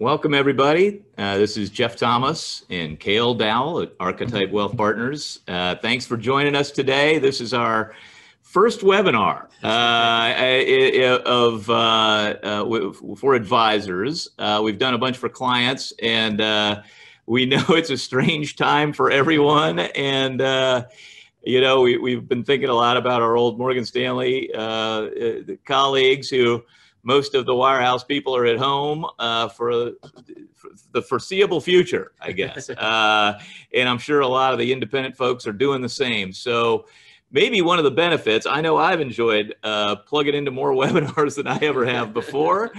Welcome, everybody. Uh, this is Jeff Thomas and Kale Dowell at Archetype Wealth Partners. Uh, thanks for joining us today. This is our first webinar uh, of uh, uh, for advisors. Uh, we've done a bunch for clients, and we know it's a strange time for everyone. And you know, we, we've been thinking a lot about our old Morgan Stanley colleagues who most of the wirehouse people are at home uh, for, for, the foreseeable future, I guess. uh, and I'm sure a lot of the independent folks are doing the same. So maybe one of the benefits, I know I've enjoyed uh, plugging into more webinars than I ever have before.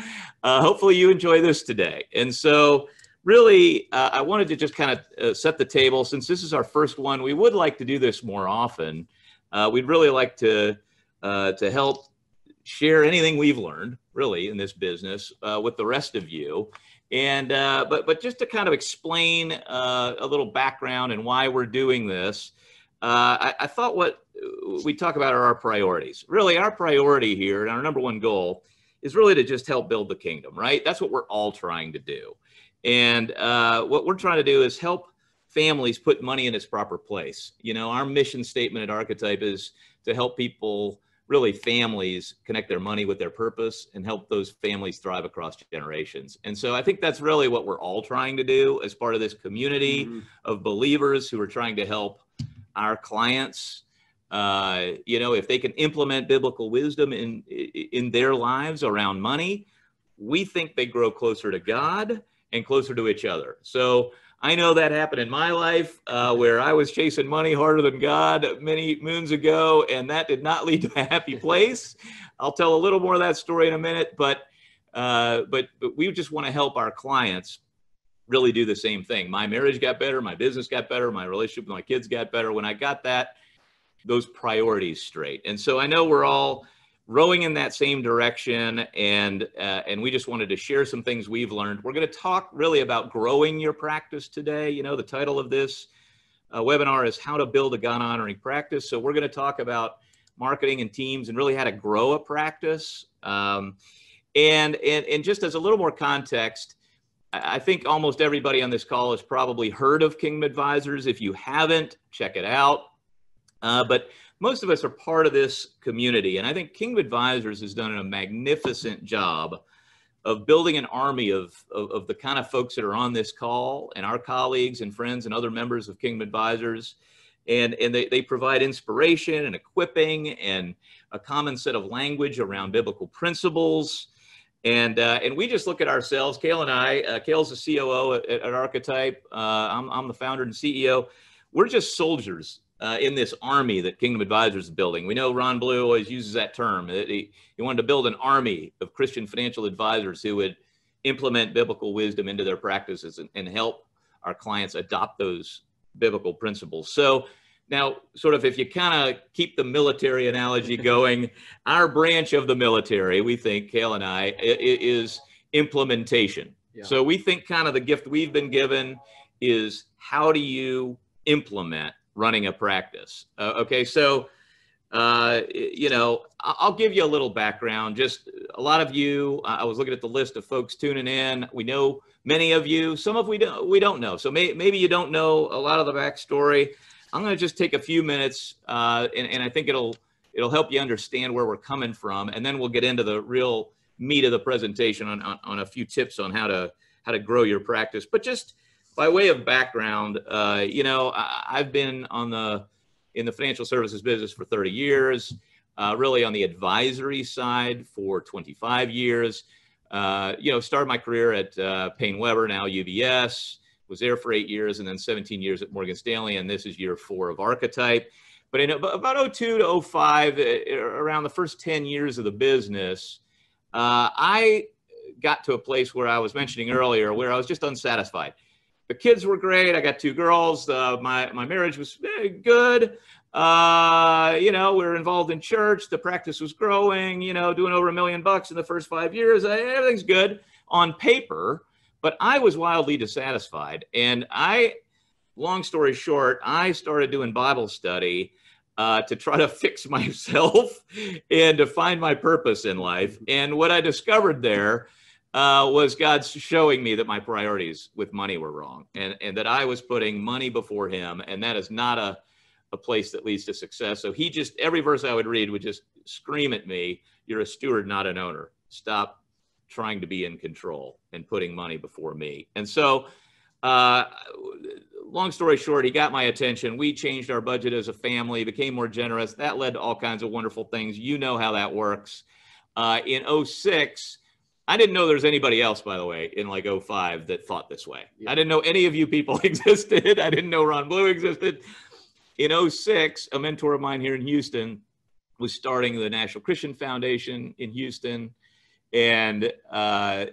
Uh, hopefully you enjoy this today. And so really, uh, I wanted to just kind of uh, set the table. Since this is our first one, we would like to do this more often. we'd really like to, to help share anything we've learned really in this business uh, with the rest of you. And uh, but but just to kind of explain uh, a little background and why we're doing this, uh, I, I, thought what we talk about are our priorities. Really, our priority here and our number one goal is really to just help build the kingdom. Right? That's what we're all trying to do. And uh, what we're trying to do is help families put money in its proper place. You know, our mission statement at Archetype is to help people really families connect their money with their purpose and help those families thrive across generations. And so I think that's really what we're all trying to do as part of this community mm-hmm. of believers who are trying to help our clients. Uh, you know, if they can implement biblical wisdom in in their lives around money, we think they grow closer to God and closer to each other. So I know that happened in my life uh, where I was chasing money harder than God many moons ago, and that did not lead to a happy place. I'll tell a little more of that story in a minute, but uh, but but we just want to help our clients really do the same thing. My marriage got better, my business got better, my relationship with my kids got better when I got that those priorities straight. And so I know we're all rowing in that same direction and uh, and we just wanted to share some things we've learned. We're going to talk really about growing your practice today. You know the title of this uh, webinar is how to build a god honoring practice. So we're going to talk about marketing and teams and really how to grow a practice. Um, and, and and just as a little more context i think almost everybody on this call has probably heard of kingdom advisors. If you haven't check it out. Uh, but most of us are part of this community. And I think Kingdom Advisors has done a magnificent job of building an army of, of, of, the kind of folks that are on this call and our colleagues and friends and other members of Kingdom Advisors. And, and they, they provide inspiration and equipping and a common set of language around biblical principles. And, uh, and we just look at ourselves, Kale and I, uh, Kale's the COO at, at Archetype. Uh, I'm, I'm the founder and CEO. We're just soldiers uh, in this army that Kingdom Advisors is building. We know Ron Blue always uses that term. He, he wanted to build an army of Christian financial advisors who would implement biblical wisdom into their practices and, and help our clients adopt those biblical principles. So now, sort of, if you kind of keep the military analogy going, our branch of the military, we think, Kale and I, is implementation. Yeah. So we think kind of the gift we've been given is how do you implement running a practice. Uh, okay, so uh, you know, I'll give you a little background. Just a lot of you, I was looking at the list of folks tuning in. We know many of you. Some of we don't we don't know. So may, maybe you don't know a lot of the backstory. I'm going to just take a few minutes, uh, and, and I think it'll it'll help you understand where we're coming from, and then we'll get into the real meat of the presentation on, on, on a few tips on how to how to grow your practice. But just by way of background, uh, you know, I, have been on the in the financial services business for 30 years, uh, really on the advisory side for 25 years. Uh, you know, started my career at uh, PaineWebber, now UBS, was there for eight years, and then 17 years at Morgan Stanley, and this is year four of Archetype. But in about 02 to 05, uh, around the first 10 years of the business, uh, I got to a place where I was mentioning earlier, where I was just unsatisfied the kids were great. I got two girls. Uh, my my marriage was good. Uh, you know, we were involved in church. The practice was growing. You know, doing over a million bucks in the first five years. Uh, everything's good on paper, but I was wildly dissatisfied. And I, long story short, I started doing Bible study. Uh, to try to fix myself and to find my purpose in life. And what I discovered there uh, was God showing me that my priorities with money were wrong and, and that I was putting money before him. And that is not a, a place that leads to success. So he just, every verse I would read would just scream at me, You're a steward, not an owner. Stop trying to be in control and putting money before me. And so, uh, long story short, he got my attention. We changed our budget as a family, became more generous. That led to all kinds of wonderful things. You know how that works. Uh, in 06, I didn't know there was anybody else, by the way, in like 05 that thought this way. Yeah. I didn't know any of you people existed. I didn't know Ron Blue existed. In 06, a mentor of mine here in Houston was starting the National Christian Foundation in Houston. And, uh,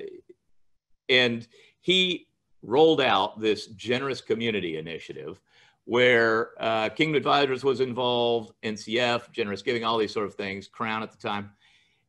and he rolled out this generous community initiative where uh, Kingdom Advisors was involved, NCF, Generous Giving, all these sort of things, Crown at the time.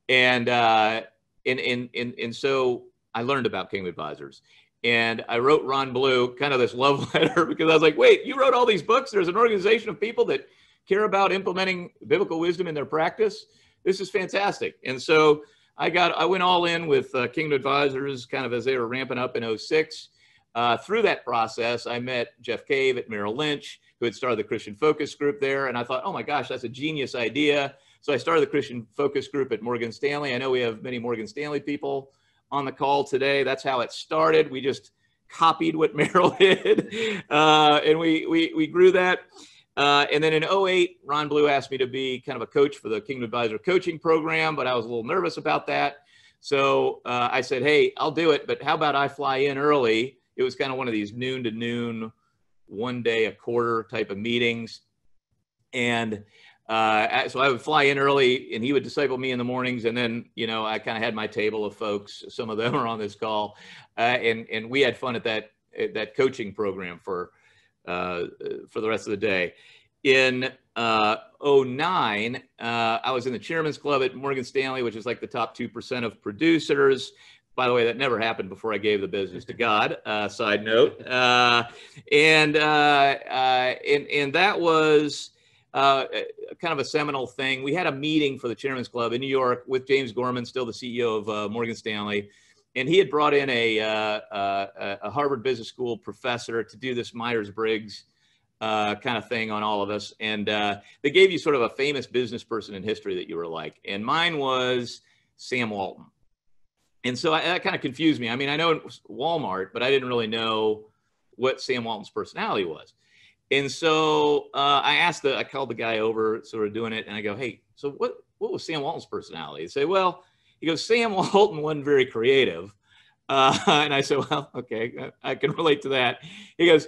And, uh, and, and, and, and so I learned about Kingdom Advisors. And I wrote Ron Blue kind of this love letter because I was like, wait, you wrote all these books? There's an organization of people that care about implementing biblical wisdom in their practice. This is fantastic. And so I got, I went all in with uh, Kingdom Advisors kind of as they were ramping up in 06. Uh, through that process, I met Jeff Cave at Merrill Lynch, who had started the Christian Focus Group there. And I thought, oh my gosh, that's a genius idea. So I started the Christian Focus Group at Morgan Stanley. I know we have many Morgan Stanley people on the call today. That's how it started. We just copied what Merrill did, uh, and we, we, we grew that. Uh, and then in 08, Ron Blue asked me to be kind of a coach for the Kingdom Advisor coaching program, but I was a little nervous about that. So uh, I said, hey, I'll do it, but how about I fly in early? It was kind of one of these noon to noon, one day a quarter type of meetings. And uh, so I would fly in early and he would disciple me in the mornings. And then, you know, I kind of had my table of folks. Some of them are on this call. Uh, and, and we had fun at that, at that coaching program for, uh, for the rest of the day. In uh, 09, uh, I was in the chairman's club at Morgan Stanley, which is like the top 2% of producers. By the way, that never happened before I gave the business to God. Uh, side note, uh, and, and and that was uh, kind of a seminal thing. We had a meeting for the Chairman's Club in New York with James Gorman, still the CEO of Morgan Stanley, and he had brought in a, a Harvard Business School professor to do this Myers Briggs. Uh, kind of thing on all of us. And uh, they gave you sort of a famous business person in history that you were like. And mine was Sam Walton. And so I, that kind of confused me. I mean, I know it was Walmart, but I didn't really know what Sam Walton's personality was. And so uh, I asked the, I called the guy over, sort of doing it, and I go, hey, so what, what was Sam Walton's personality? He say, well, he goes, Sam Walton wasn't very creative. Uh, and I said, well, okay, I can relate to that. He goes,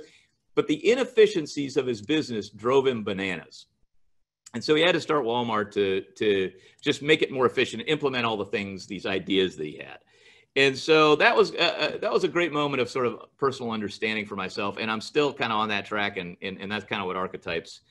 but the inefficiencies of his business drove him bananas. And so he had to start Walmart to, to just make it more efficient, implement all the things, these ideas that he had. And so that was uh, uh, that was a great moment of sort of personal understanding for myself, and I'm still kind of on that track, and and, and that's kind of what archetypes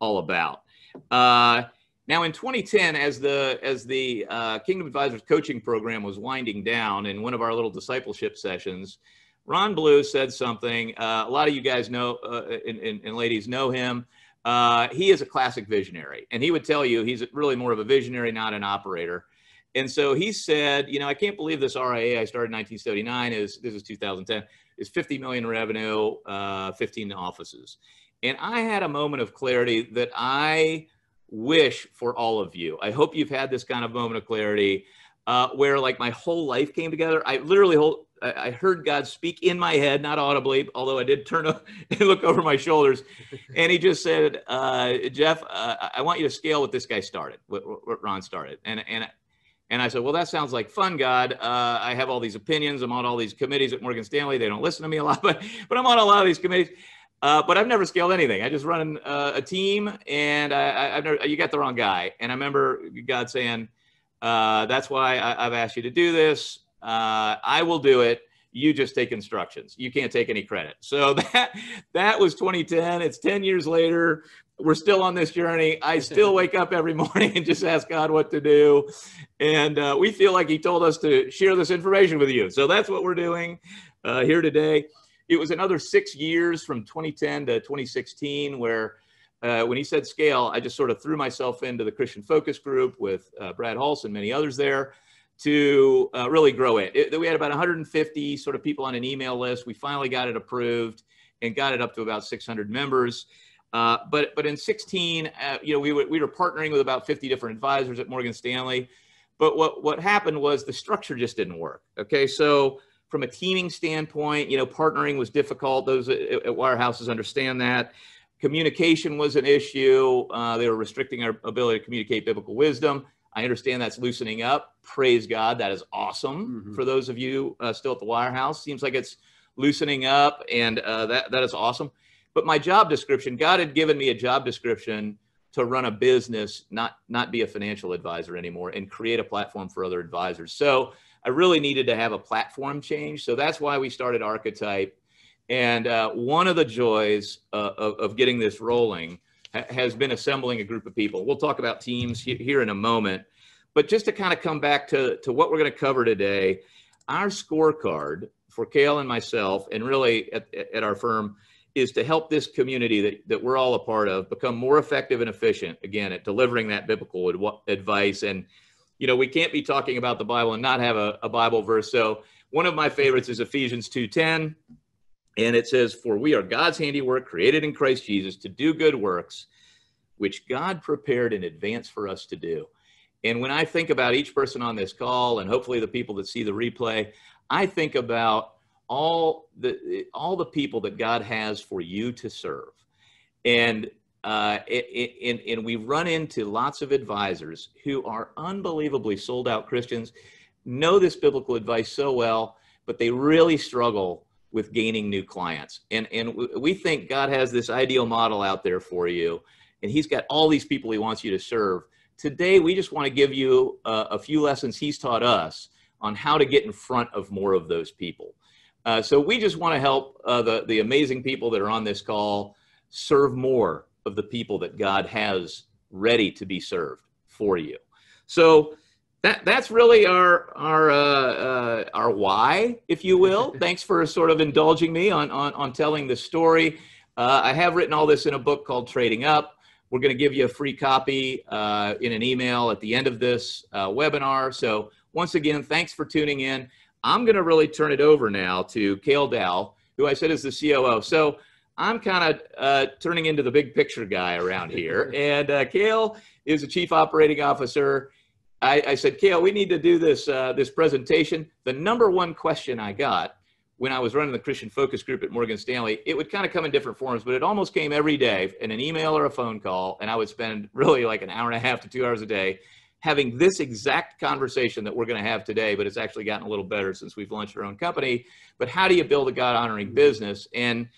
all about. Uh, now, in 2010, as the as the uh, Kingdom Advisors coaching program was winding down, in one of our little discipleship sessions, Ron Blue said something. Uh, a lot of you guys know uh, and, and, and ladies know him. Uh, he is a classic visionary, and he would tell you he's really more of a visionary, not an operator. And so he said, you know, I can't believe this RIA I started in 1979 is this is 2010 is 50 million revenue, uh, 15 offices. And I had a moment of clarity that I wish for all of you. I hope you've had this kind of moment of clarity uh, where like my whole life came together. I literally hold, I heard God speak in my head, not audibly, although I did turn up and look over my shoulders. And he just said, uh, Jeff, uh, I want you to scale what this guy started, what, what Ron started. And, and, and I said, well, that sounds like fun, God. Uh, I have all these opinions. I'm on all these committees at Morgan Stanley. They don't listen to me a lot, but, but I'm on a lot of these committees. Uh, but I've never scaled anything. I just run uh, a team, and I, have never. You got the wrong guy. And I remember God saying, uh, "That's why I, have asked you to do this. Uh, I will do it. You just take instructions. You can't take any credit. So that that was 2010. It's 10 years later. We're still on this journey. I still wake up every morning and just ask God what to do. And uh, we feel like He told us to share this information with you. So that's what we're doing uh, here today. It was another six years from 2010 to 2016 where uh, when he said scale, I just sort of threw myself into the Christian Focus Group with uh, Brad Hulse and many others there to uh, really grow it. it. We had about 150 sort of people on an email list. We finally got it approved and got it up to about 600 members. Uh, but but in 16, uh, you know, we, we were partnering with about 50 different advisors at Morgan Stanley. But what what happened was the structure just didn't work. Okay, so from a teaming standpoint, you know, partnering was difficult. Those at, at wirehouses understand that. Communication was an issue. Uh, they were restricting our ability to communicate biblical wisdom. I understand that's loosening up. Praise God. That is awesome mm-hmm. for those of you uh, still at the Wirehouse. Seems like it's loosening up, and uh, that, that is awesome. But my job description, God had given me a job description to run a business, not, not be a financial advisor anymore, and create a platform for other advisors. So I really needed to have a platform change. So that's why we started Archetype. And uh, one of the joys uh, of, of getting this rolling has been assembling a group of people. We'll talk about teams here in a moment. But just to kind of come back to, to what we're going to cover today, our scorecard for Cale and myself, and really at, at our firm, is to help this community that, that we're all a part of become more effective and efficient, again, at delivering that biblical advice. And, you know, we can't be talking about the Bible and not have a, a Bible verse. So one of my favorites is Ephesians 2.10. And it says, For we are God's handiwork, created in Christ Jesus to do good works, which God prepared in advance for us to do. And when I think about each person on this call, and hopefully the people that see the replay, I think about all the all the people that God has for you to serve. And uh, it, it, and, and we run into lots of advisors who are unbelievably sold out Christians, know this biblical advice so well, but they really struggle with gaining new clients. And, and we think God has this ideal model out there for you, and He's got all these people He wants you to serve. Today, we just want to give you a, a few lessons He's taught us on how to get in front of more of those people. Uh, so we just want to help uh, the, the amazing people that are on this call serve more of the people that God has ready to be served for you. So that that's really our our uh, uh, our why, if you will. Thanks for sort of indulging me on on, on telling the story. Uh, I have written all this in a book called Trading Up. We're going to give you a free copy uh, in an email at the end of this uh, webinar. So once again, thanks for tuning in. I'm going to really turn it over now to Cale Dow, who I said is the COO. So I'm kind of uh, turning into the big picture guy around here, and uh, Cale is the chief operating officer. I, I said, Cale, we need to do this uh, this presentation. The number one question I got when I was running the Christian Focus Group at Morgan Stanley, it would kind of come in different forms, but it almost came every day in an email or a phone call, and I would spend really like an hour and a half to two hours a day having this exact conversation that we're going to have today. But it's actually gotten a little better since we've launched our own company. But how do you build a God honoring business? And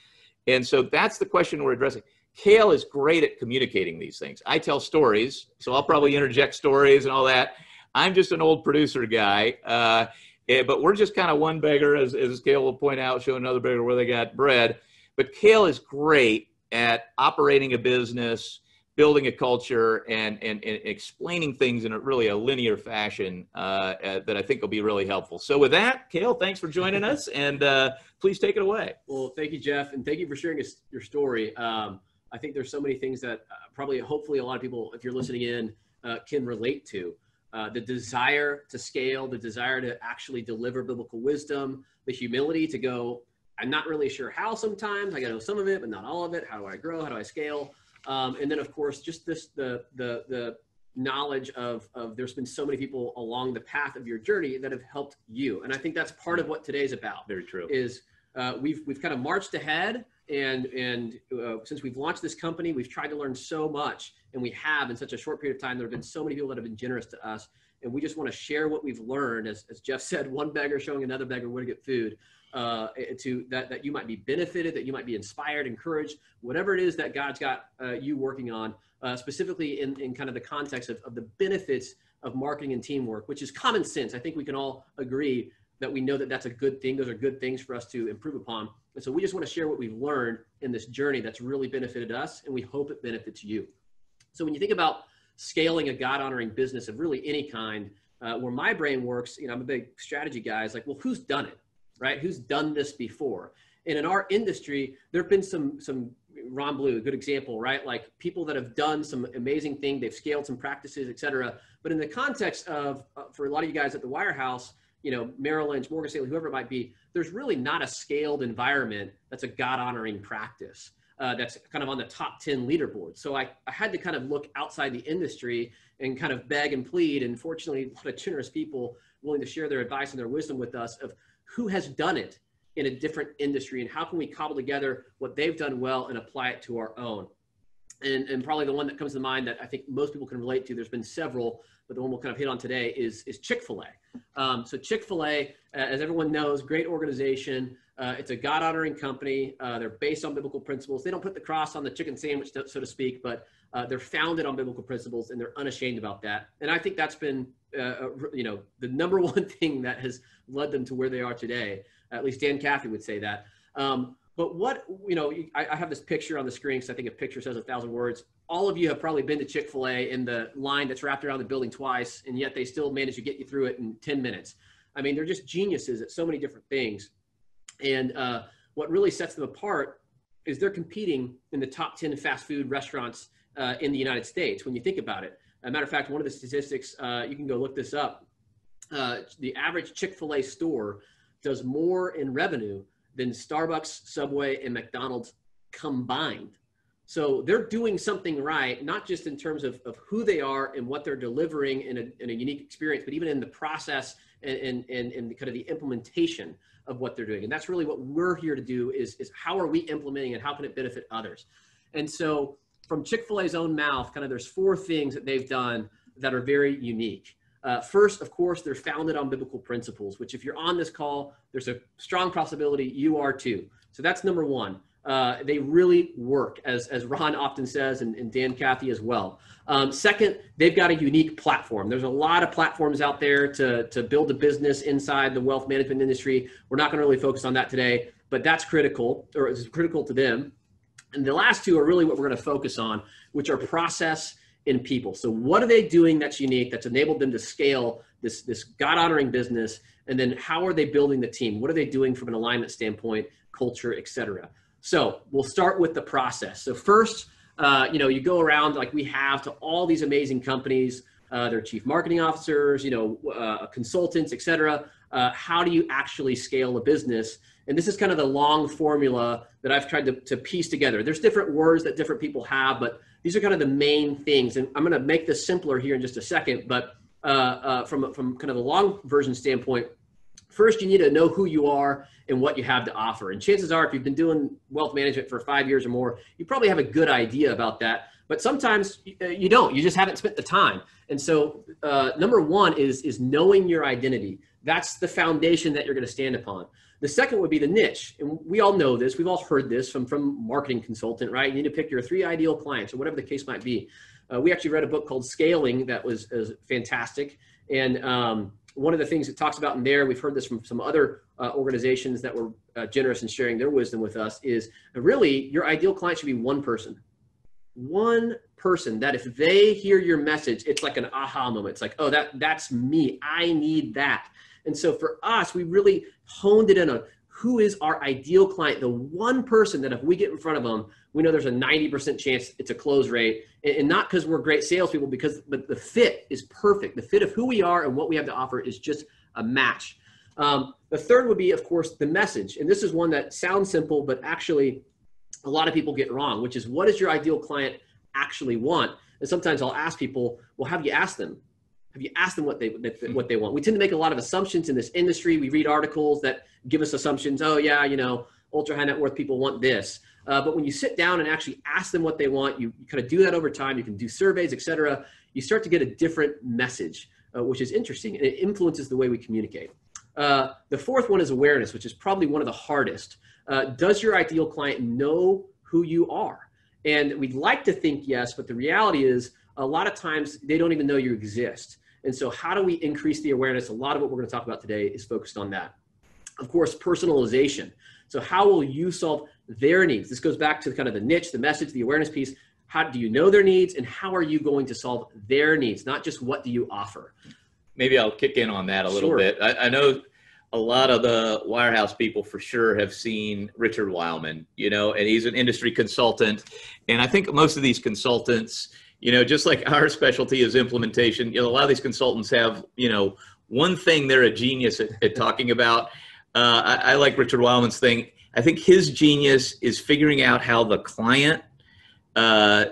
and so that's the question we're addressing. Kale is great at communicating these things. I tell stories, so I'll probably interject stories and all that. I'm just an old producer guy, uh, eh, but we're just kind of one beggar, as, as Cale will point out, show another beggar where they got bread. But Kale is great at operating a business, building a culture, and, and, and explaining things in a really a linear fashion uh, uh, that I think will be really helpful. So with that, Cale, thanks for joining us, and uh, please take it away. Well, thank you, Jeff, and thank you for sharing your story. Um, I think there's so many things that uh, probably, hopefully, a lot of people, if you're listening in, uh, can relate to. Uh, the desire to scale, the desire to actually deliver biblical wisdom, the humility to go, I'm not really sure how sometimes, I got to know some of it, but not all of it. How do I grow? How do I scale? Um, and then, of course, just this the the the knowledge of of there's been so many people along the path of your journey that have helped you, and I think that's part of what today's about. Very true. Is uh, we've we've kind of marched ahead and and uh, since we've launched this company we've tried to learn so much and we have in such a short period of time there have been so many people that have been generous to us and we just want to share what we've learned as, as jeff said one beggar showing another beggar where to get food uh, to that, that you might be benefited that you might be inspired encouraged whatever it is that god's got uh, you working on uh, specifically in, in kind of the context of, of the benefits of marketing and teamwork which is common sense i think we can all agree that we know that that's a good thing. Those are good things for us to improve upon. And so we just want to share what we've learned in this journey that's really benefited us, and we hope it benefits you. So when you think about scaling a God honoring business of really any kind, uh, where my brain works, you know, I'm a big strategy guy. Is like, well, who's done it, right? Who's done this before? And in our industry, there have been some some Ron Blue, a good example, right? Like people that have done some amazing thing, they've scaled some practices, et cetera. But in the context of, uh, for a lot of you guys at the Wirehouse, you know, Merrill Lynch, Morgan Stanley, whoever it might be, there's really not a scaled environment that's a God honoring practice. Uh, that's kind of on the top 10 leaderboard. So I, I had to kind of look outside the industry and kind of beg and plead. And fortunately, a lot of generous people willing to share their advice and their wisdom with us of who has done it in a different industry and how can we cobble together what they've done well and apply it to our own. And, and probably the one that comes to mind that I think most people can relate to, there's been several, but the one we'll kind of hit on today is, is Chick-fil-A. Um, so Chick-fil-A, as everyone knows, great organization. Uh, it's a God honoring company. Uh, they're based on biblical principles. They don't put the cross on the chicken sandwich, so to speak, but uh, they're founded on biblical principles and they're unashamed about that. And I think that's been, uh, uh, you know, the number one thing that has led them to where they are today. At least Dan Cathy would say that. Um, but what, you know, I, I, have this picture on the screen because I think a picture says a thousand words. All of you have probably been to Chick fil A in the line that's wrapped around the building twice, and yet they still manage to get you through it in 10 minutes. I mean, they're just geniuses at so many different things. And uh, what really sets them apart is they're competing in the top 10 fast food restaurants uh, in the United States when you think about it. As a matter of fact, one of the statistics, uh, you can go look this up. Uh, the average Chick fil A store does more in revenue than Starbucks, Subway, and McDonald's combined. So they're doing something right, not just in terms of, of who they are and what they're delivering in a, in a unique experience, but even in the process and, and, and, and kind of the implementation of what they're doing. And that's really what we're here to do is, is how are we implementing and how can it benefit others? And so from Chick-fil-A's own mouth, kind of there's four things that they've done that are very unique. Uh, first, of course, they're founded on biblical principles, which if you're on this call, there's a strong possibility you are too. So that's number one. Uh, they really work, as, as Ron often says, and, and Dan Cathy as well. Um, second, they've got a unique platform. There's a lot of platforms out there to, to build a business inside the wealth management industry. We're not going to really focus on that today, but that's critical, or it's critical to them. And the last two are really what we're going to focus on, which are process in people. So what are they doing that's unique, that's enabled them to scale this, this God honoring business? And then how are they building the team? What are they doing from an alignment standpoint, culture, et cetera? So we'll start with the process. So first, uh, you know, you go around like we have to all these amazing companies, uh, their chief marketing officers, you know, uh, consultants, et cetera. Uh, how do you actually scale a business? And this is kind of the long formula that I've tried to, to piece together. There's different words that different people have, but these are kind of the main things. And I'm going to make this simpler here in just a second. But uh, uh, from, from kind of a long version standpoint, first you need to know who you are and what you have to offer. And chances are, if you've been doing wealth management for five years or more, you probably have a good idea about that. But sometimes uh, you don't. You just haven't spent the time. And so, uh, number one is is knowing your identity. That's the foundation that you're going to stand upon. The second would be the niche. And we all know this. We've all heard this from, from marketing consultant, right? You need to pick your three ideal clients or whatever the case might be. Uh, we actually read a book called Scaling that was, was fantastic. And um, one of the things it talks about in there, we've heard this from some other uh, organizations that were uh, generous in sharing their wisdom with us, is really your ideal client should be one person. One person that if they hear your message, it's like an aha moment. It's like, oh, that that's me. I need that. And so for us, we really honed it in on who is our ideal client, the one person that if we get in front of them, we know there's a 90% chance it's a close rate. And, not because we're great salespeople, because but the fit is perfect. The fit of who we are and what we have to offer is just a match. Um, the third would be, of course, the message. And this is one that sounds simple, but actually a lot of people get wrong, which is what does your ideal client actually want? And sometimes I'll ask people, well, have you asked them? Have you asked them what they what they want? We tend to make a lot of assumptions in this industry. We read articles that give us assumptions. Oh yeah, you know, ultra high net worth people want this. Uh, but when you sit down and actually ask them what they want, you, you kind of do that over time. You can do surveys, etc. You start to get a different message, uh, which is interesting, and it influences the way we communicate. Uh, the fourth one is awareness, which is probably one of the hardest. Uh, does your ideal client know who you are? And we'd like to think yes, but the reality is a lot of times they don't even know you exist. And so, how do we increase the awareness? A lot of what we're going to talk about today is focused on that. Of course, personalization. So, how will you solve their needs? This goes back to the kind of the niche, the message, the awareness piece. How do you know their needs, and how are you going to solve their needs? Not just what do you offer. Maybe I'll kick in on that a little sure. bit. I, I know a lot of the wirehouse people for sure have seen Richard Wildman, you know, and he's an industry consultant. And I think most of these consultants, you know, just like our specialty is implementation, you know, a lot of these consultants have, you know, one thing they're a genius at, at talking about. Uh, I, I like Richard Wildman's thing. I think his genius is figuring out how the client uh,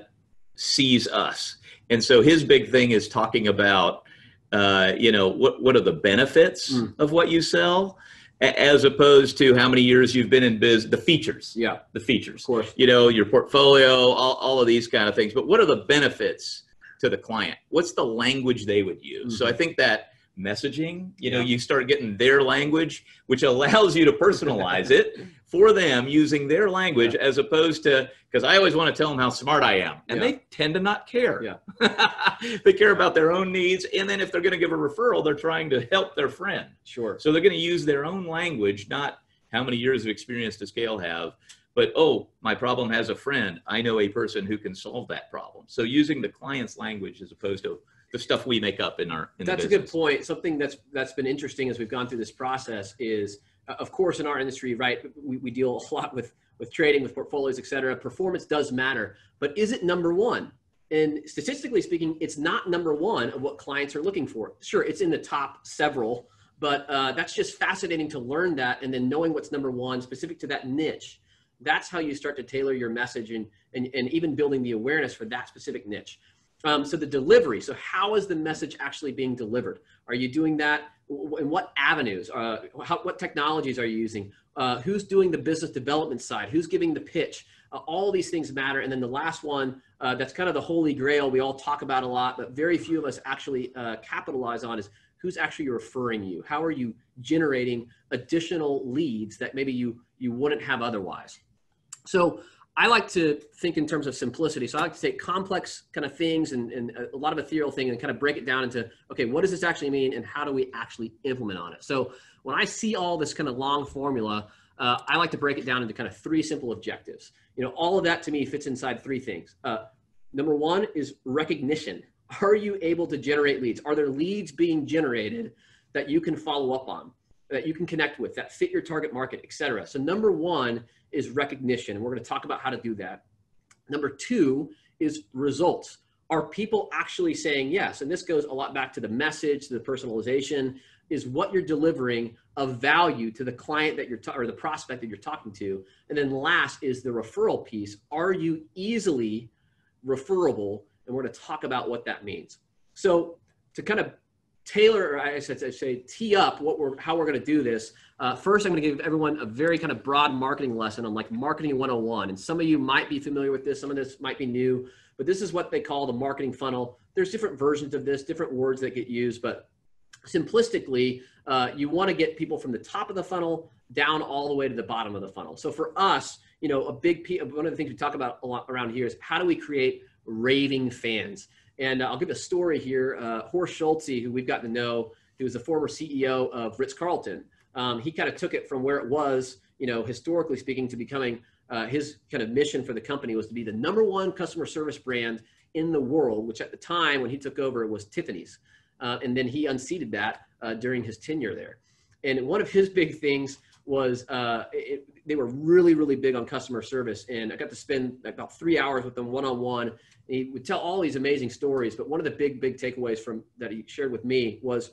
sees us. And so his big thing is talking about uh, you know, what, what are the benefits mm. of what you sell as opposed to how many years you've been in biz, the features. Yeah. The features. Of course. You know, your portfolio, all, all of these kind of things. But what are the benefits to the client? What's the language they would use? Mm-hmm. So I think that messaging you know you start getting their language which allows you to personalize it for them using their language yeah. as opposed to because i always want to tell them how smart i am and yeah. they tend to not care. Yeah. They care about their own needs and then if they're going to give a referral they're trying to help their friend. Sure. So they're going to use their own language not how many years of experience does scale have but oh my problem has a friend. I know a person who can solve that problem. So using the client's language as opposed to the stuff we make up in our in that's a good point. Something that's that's been interesting as we've gone through this process is of course in our industry right we, we deal a lot with with trading with portfolios et cetera. Performance does matter. But is it number one? And statistically speaking it's not number one of what clients are looking for. Sure it's in the top several but uh, that's just fascinating to learn that and then knowing what's number one specific to that niche. That's how you start to tailor your message and, and, and even building the awareness for that specific niche um, so the delivery. So how is the message actually being delivered? Are you doing that? In what avenues? Uh, how, what technologies are you using? Uh, who's doing the business development side? Who's giving the pitch? Uh, all these things matter. And then the last one, uh, that's kind of the holy grail we all talk about a lot, but very few of us actually uh, capitalize on is who's actually referring you? How are you generating additional leads that maybe you you wouldn't have otherwise? So I like to think in terms of simplicity. So I like to take complex kind of things and, and a lot of ethereal things and kind of break it down into, okay, what does this actually mean and how do we actually implement on it? So when I see all this kind of long formula, uh, I like to break it down into kind of three simple objectives. You know, all of that to me fits inside three things. Uh, number one is recognition. Are you able to generate leads? Are there leads being generated that you can follow up on, that you can connect with, that fit your target market, et cetera? So number one is recognition. And we're going to talk about how to do that. Number two is results. Are people actually saying yes? And this goes a lot back to the message, to the personalization, is what you're delivering of value to the client that you're ta- or the prospect that you're talking to. And then last is the referral piece. Are you easily referable? And we're going to talk about what that means. So to kind of tailor, or I should say, tee up what we're how we're going to do this. Uh, first, I'm going to give everyone a very kind of broad marketing lesson on like marketing 101. And some of you might be familiar with this, some of this might be new, but this is what they call the marketing funnel. There's different versions of this, different words that get used, but simplistically, uh, you want to get people from the top of the funnel down all the way to the bottom of the funnel. So for us, you know, a big one of the things we talk about a lot around here is how do we create raving fans? And uh, I'll give a story here. Uh, Horst Schulze, who we've gotten to know, who was the former CEO of Ritz Carlton. Um, he kind of took it from where it was, you know, historically speaking, to becoming uh, his kind of mission for the company was to be the number one customer service brand in the world, which at the time when he took over was Tiffany's. Uh, and then he unseated that uh, during his tenure there. And one of his big things was uh, it, they were really, really big on customer service. And I got to spend about three hours with them one on one. He would tell all these amazing stories. But one of the big, big takeaways from that he shared with me was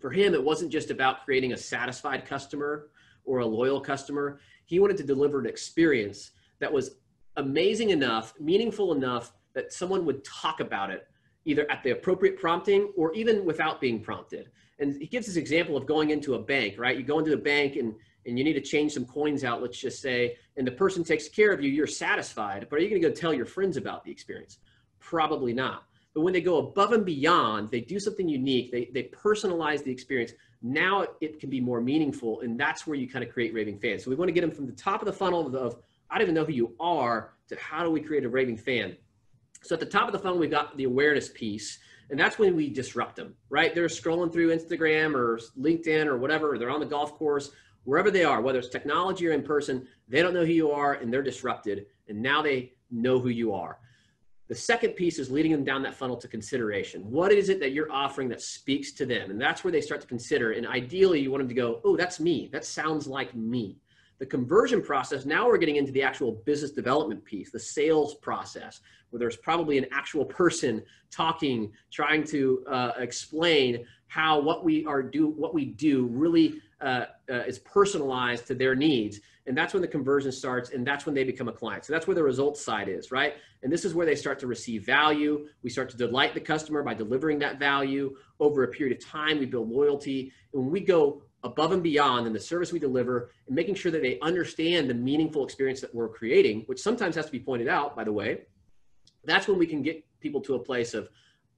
for him, it wasn't just about creating a satisfied customer or a loyal customer. He wanted to deliver an experience that was amazing enough, meaningful enough that someone would talk about it either at the appropriate prompting or even without being prompted. And he gives this example of going into a bank, right? You go into the bank and and you need to change some coins out, let's just say, and the person takes care of you, you're satisfied. But are you going to go tell your friends about the experience? Probably not. But when they go above and beyond, they do something unique, they, they personalize the experience. Now it can be more meaningful, and that's where you kind of create raving fans. So we want to get them from the top of the funnel of, of I don't even know who you are to how do we create a raving fan. So at the top of the funnel, we've got the awareness piece. And that's when we disrupt them, right? They're scrolling through Instagram or LinkedIn or whatever, they're on the golf course wherever they are, whether it's technology or in person, they don't know who you are and they're disrupted. And now they know who you are. The second piece is leading them down that funnel to consideration. What is it that you're offering that speaks to them? And that's where they start to consider. And ideally, you want them to go, oh, that's me. That sounds like me. The conversion process, now we're getting into the actual business development piece, the sales process, where there's probably an actual person talking, trying to uh, explain how what we are do what we do really uh, uh, is personalized to their needs. And that's when the conversion starts and that's when they become a client. So that's where the results side is right? And this is where they start to receive value. We start to delight the customer by delivering that value. Over a period of time we build loyalty. And when we go above and beyond in the service we deliver and making sure that they understand the meaningful experience that we're creating which sometimes has to be pointed out by the way that's when we can get people to a place of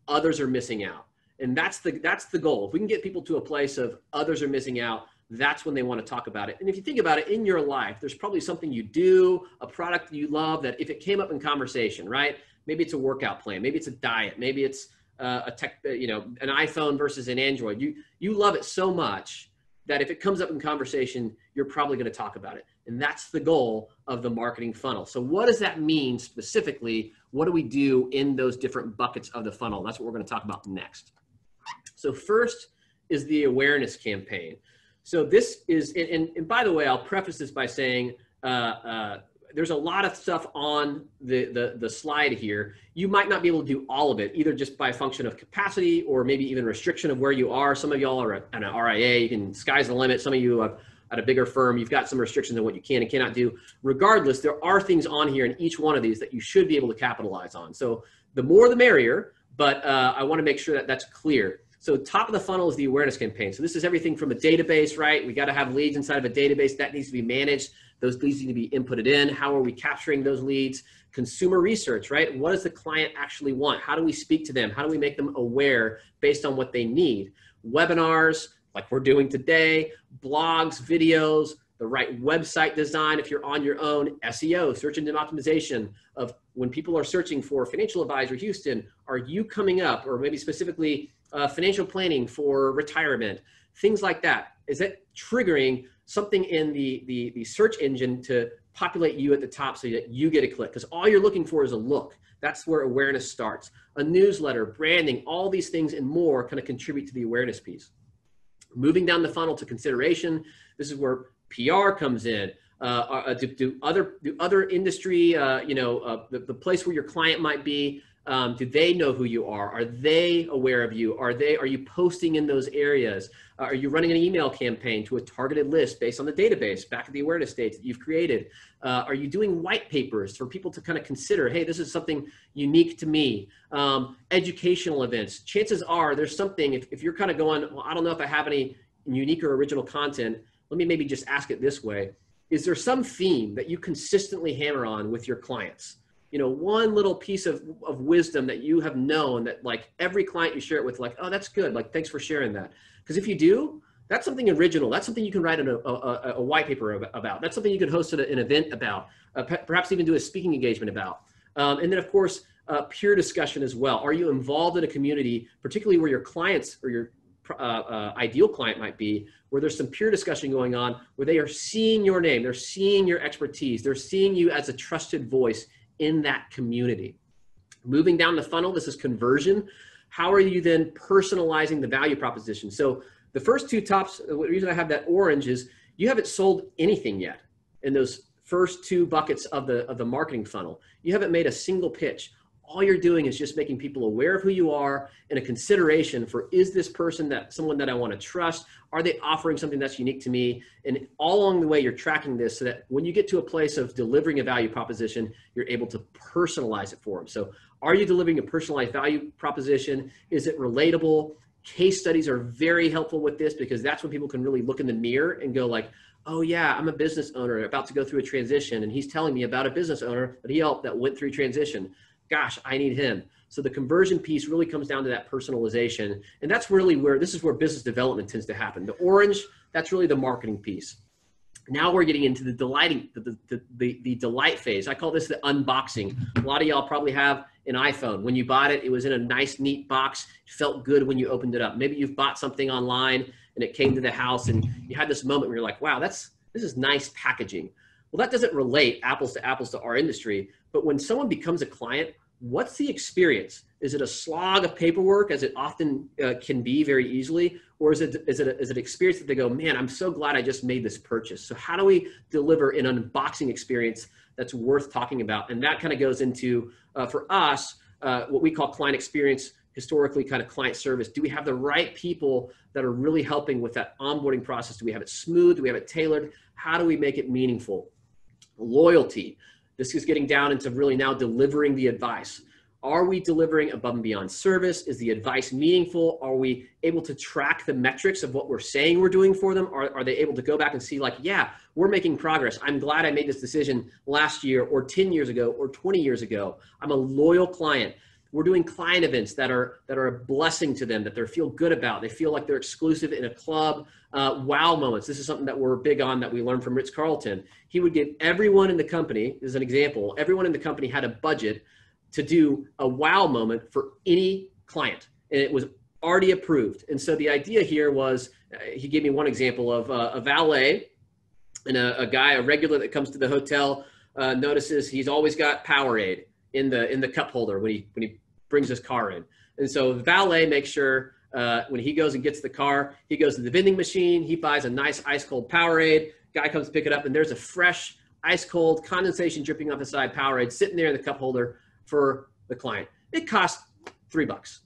others are missing out. And that's the that's the goal. If we can get people to a place of others are missing out that's when they want to talk about it. And if you think about it in your life there's probably something you do a product you love that if it came up in conversation right? Maybe it's a workout plan maybe it's a diet maybe it's uh, a tech uh, you know an iphone versus an android. You you love it so much that if it comes up in conversation you're probably going to talk about it. And that's the goal of the marketing funnel. So what does that mean specifically? What do we do in those different buckets of the funnel? That's what we're going to talk about next. So first is the awareness campaign. So this is, and, and by the way, I'll preface this by saying uh, uh, there's a lot of stuff on the, the, the slide here. You might not be able to do all of it, either just by function of capacity or maybe even restriction of where you are. Some of y'all are at an RIA, you can, sky's the limit. Some of you are at a bigger firm, you've got some restrictions on what you can and cannot do. Regardless, there are things on here in each one of these that you should be able to capitalize on. So the more the merrier, but uh, I wanna make sure that that's clear. So top of the funnel is the awareness campaign. So this is everything from a database, right? We got to have leads inside of a database that needs to be managed. Those leads need to be inputted in. How are we capturing those leads? Consumer research, right? What does the client actually want? How do we speak to them? How do we make them aware based on what they need? Webinars, like we're doing today, blogs, videos, the right website design if you're on your own, SEO, search engine optimization of when people are searching for financial advisor Houston, are you coming up or maybe specifically uh, financial planning for retirement, things like that. Is it triggering something in the, the, the search engine to populate you at the top so that you get a click? Because all you're looking for is a look. That's where awareness starts. A newsletter, branding, all these things and more kind of contribute to the awareness piece. Moving down the funnel to consideration, this is where PR comes in. Uh, uh, do, do, other do other industry, uh, you know, uh, the, the place where your client might be, um, do they know who you are? Are they aware of you? Are they? Are you posting in those areas? Uh, are you running an email campaign to a targeted list based on the database back at the awareness stage that you've created? Uh, are you doing white papers for people to kind of consider? Hey, this is something unique to me. Um, educational events. Chances are there's something. If, if you're kind of going, well, I don't know if I have any unique or original content. Let me maybe just ask it this way: Is there some theme that you consistently hammer on with your clients? You know one little piece of, of wisdom that you have known that like every client you share it with like oh that's good. Like thanks for sharing that. Because if you do that's something original. That's something you can write a, a, a white paper about. That's something you could host an event about uh, perhaps even do a speaking engagement about. Um, and then of course uh, peer discussion as well. Are you involved in a community particularly where your clients or your uh, uh, ideal client might be, where there's some peer discussion going on, where they are seeing your name, they're seeing your expertise, they're seeing you as a trusted voice in that community. Moving down the funnel, this is conversion. How are you then personalizing the value proposition? So the first two tops, the reason I have that orange is you haven't sold anything yet in those first two buckets of the of the marketing funnel. You haven't made a single pitch all you're doing is just making people aware of who you are and a consideration for is this person that someone that I want to trust? Are they offering something that's unique to me? And all along the way, you're tracking this so that when you get to a place of delivering a value proposition, you're able to personalize it for them. So, are you delivering a personalized value proposition? Is it relatable? Case studies are very helpful with this because that's when people can really look in the mirror and go like, oh yeah, I'm a business owner about to go through a transition, and he's telling me about a business owner that he helped that went through transition gosh, I need him. So the conversion piece really comes down to that personalization. And that's really where this is where business development tends to happen. The orange, that's really the marketing piece. Now we're getting into the delighting, the, the, the, the delight phase. I call this the unboxing. A lot of y'all probably have an iPhone. When you bought it, it was in a nice, neat box. It felt good when you opened it up. Maybe you've bought something online and it came to the house and you had this moment where you're like, wow, that's this is nice packaging. Well, that doesn't relate apples to apples to our industry. But when someone becomes a client, what's the experience? Is it a slog of paperwork, as it often uh, can be very easily, or is it is it a, is it experience that they go, man, I'm so glad I just made this purchase. So how do we deliver an unboxing experience that's worth talking about? And that kind of goes into uh, for us uh, what we call client experience historically kind of client service. Do we have the right people that are really helping with that onboarding process? Do we have it smooth do we have it tailored? How do we make it meaningful? Loyalty this is getting down into really now delivering the advice. Are we delivering above and beyond service? Is the advice meaningful? Are we able to track the metrics of what we're saying we're doing for them? Are, are they able to go back and see like yeah we're making progress. I'm glad i made this decision last year or 10 years ago or 20 years ago. I'm a loyal client we're doing client events that are that are a blessing to them that they feel good about. They feel like they're exclusive in a club uh, wow moments. This is something that we're big on that we learned from ritz carlton. He would give everyone in the company as an example everyone in the company had a budget to do a wow moment for any client. And it was already approved. And so the idea here was uh, he gave me one example of uh, a valet and a, a, guy a regular that comes to the hotel uh, notices he's always got powerade in the in the cup holder when he when he brings his car in. And so the valet makes sure uh, when he goes and gets the car, he goes to the vending machine, he buys a nice ice cold Powerade. Guy comes pick it up, and there's a fresh ice cold condensation dripping off the side Powerade sitting there in the cup holder for the client. It costs three bucks,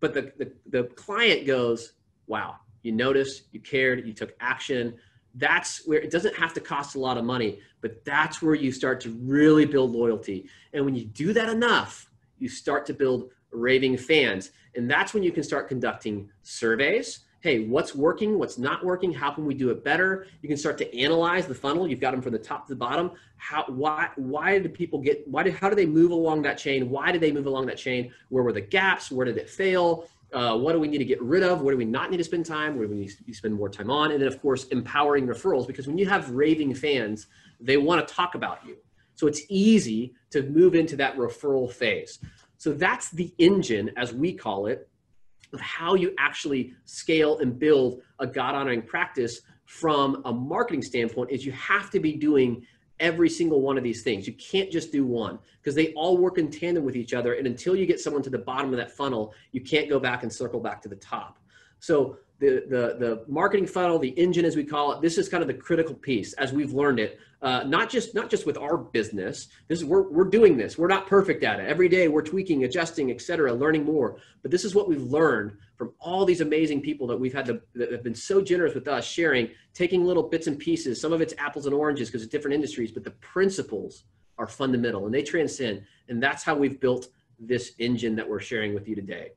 but the, the the client goes, "Wow, you noticed, you cared, you took action." That's where it doesn't have to cost a lot of money, but that's where you start to really build loyalty. And when you do that enough, you start to build raving fans. And that's when you can start conducting surveys. Hey, what's working? What's not working? How can we do it better? You can start to analyze the funnel. You've got them from the top to the bottom. How, why, why did people get, why did, how do they move along that chain? Why did they move along that chain? Where were the gaps? Where did it fail? Uh, what do we need to get rid of? What do we not need to spend time? What do we need to spend more time on? And then, of course, empowering referrals because when you have raving fans, they want to talk about you. So it's easy to move into that referral phase. So that's the engine, as we call it, of how you actually scale and build a God honoring practice from a marketing standpoint. Is you have to be doing every single one of these things. You can't just do one because they all work in tandem with each other. And until you get someone to the bottom of that funnel, you can't go back and circle back to the top. So the, the, the marketing funnel, the engine as we call it, this is kind of the critical piece as we've learned it. Uh, not just not just with our business. This is we're we're doing this. We're not perfect at it. Every day we're tweaking, adjusting, etc., learning more. But this is what we've learned from all these amazing people that we've had to, that have been so generous with us, sharing, taking little bits and pieces. Some of it's apples and oranges because it's different industries, but the principles are fundamental and they transcend. And that's how we've built this engine that we're sharing with you today.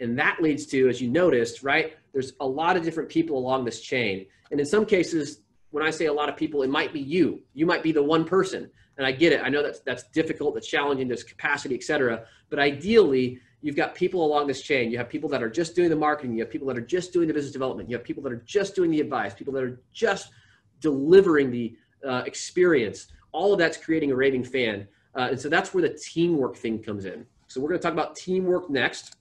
And that leads to, as you noticed, right, there's a lot of different people along this chain. And in some cases, when I say a lot of people, it might be you. You might be the one person. And I get it. I know that's that's difficult, that's challenging, there's capacity, et cetera. But ideally, you've got people along this chain. You have people that are just doing the marketing, you have people that are just doing the business development, you have people that are just doing the advice, people that are just delivering the uh, experience. All of that's creating a raving fan. Uh, and so that's where the teamwork thing comes in. So we're going to talk about teamwork next.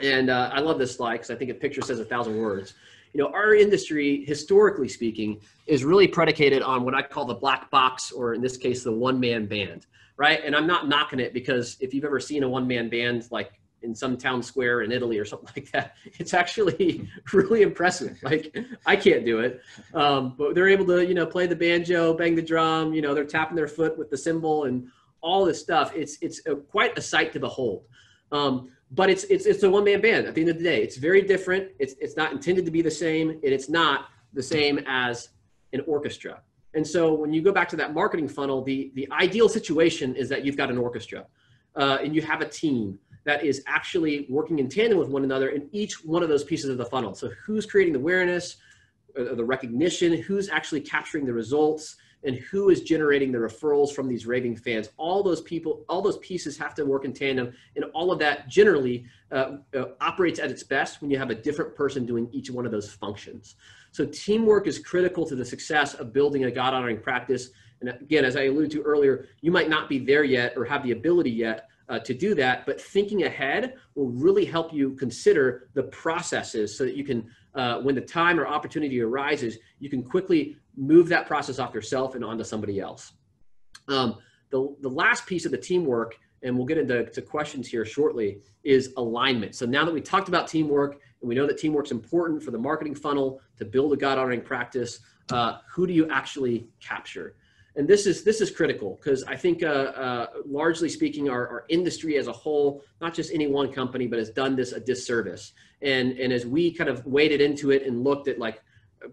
And uh, I love this slide because I think a picture says a thousand words. You know, our industry, historically speaking, is really predicated on what I call the black box, or in this case, the one man band, right? And I'm not knocking it because if you've ever seen a one man band, like in some town square in Italy or something like that. It's actually really impressive. Like I can't do it, um, but they're able to, you know, play the banjo, bang the drum. You know, they're tapping their foot with the cymbal and all this stuff. It's it's a, quite a sight to behold. Um, but it's it's it's a one man band at the end of the day. It's very different. It's it's not intended to be the same, and it's not the same as an orchestra. And so when you go back to that marketing funnel, the the ideal situation is that you've got an orchestra, uh, and you have a team that is actually working in tandem with one another in each one of those pieces of the funnel. So who's creating the awareness, uh, the recognition, who's actually capturing the results, and who is generating the referrals from these raving fans. All those people, all those pieces have to work in tandem, and all of that generally uh, uh, operates at its best when you have a different person doing each one of those functions. So teamwork is critical to the success of building a God honoring practice. And again, as I alluded to earlier, you might not be there yet or have the ability yet uh, to do that, but thinking ahead will really help you consider the processes so that you can, uh, when the time or opportunity arises, you can quickly move that process off yourself and onto somebody else. Um, the, the last piece of the teamwork and we'll get into to questions here shortly, is alignment. So now that we talked about teamwork and we know that teamwork's important for the marketing funnel to build a God honoring practice, uh, who do you actually capture? And this is this is critical because I think, uh, uh, largely speaking, our, our industry as a whole, not just any one company, but has done this a disservice. And and as we kind of waded into it and looked at like,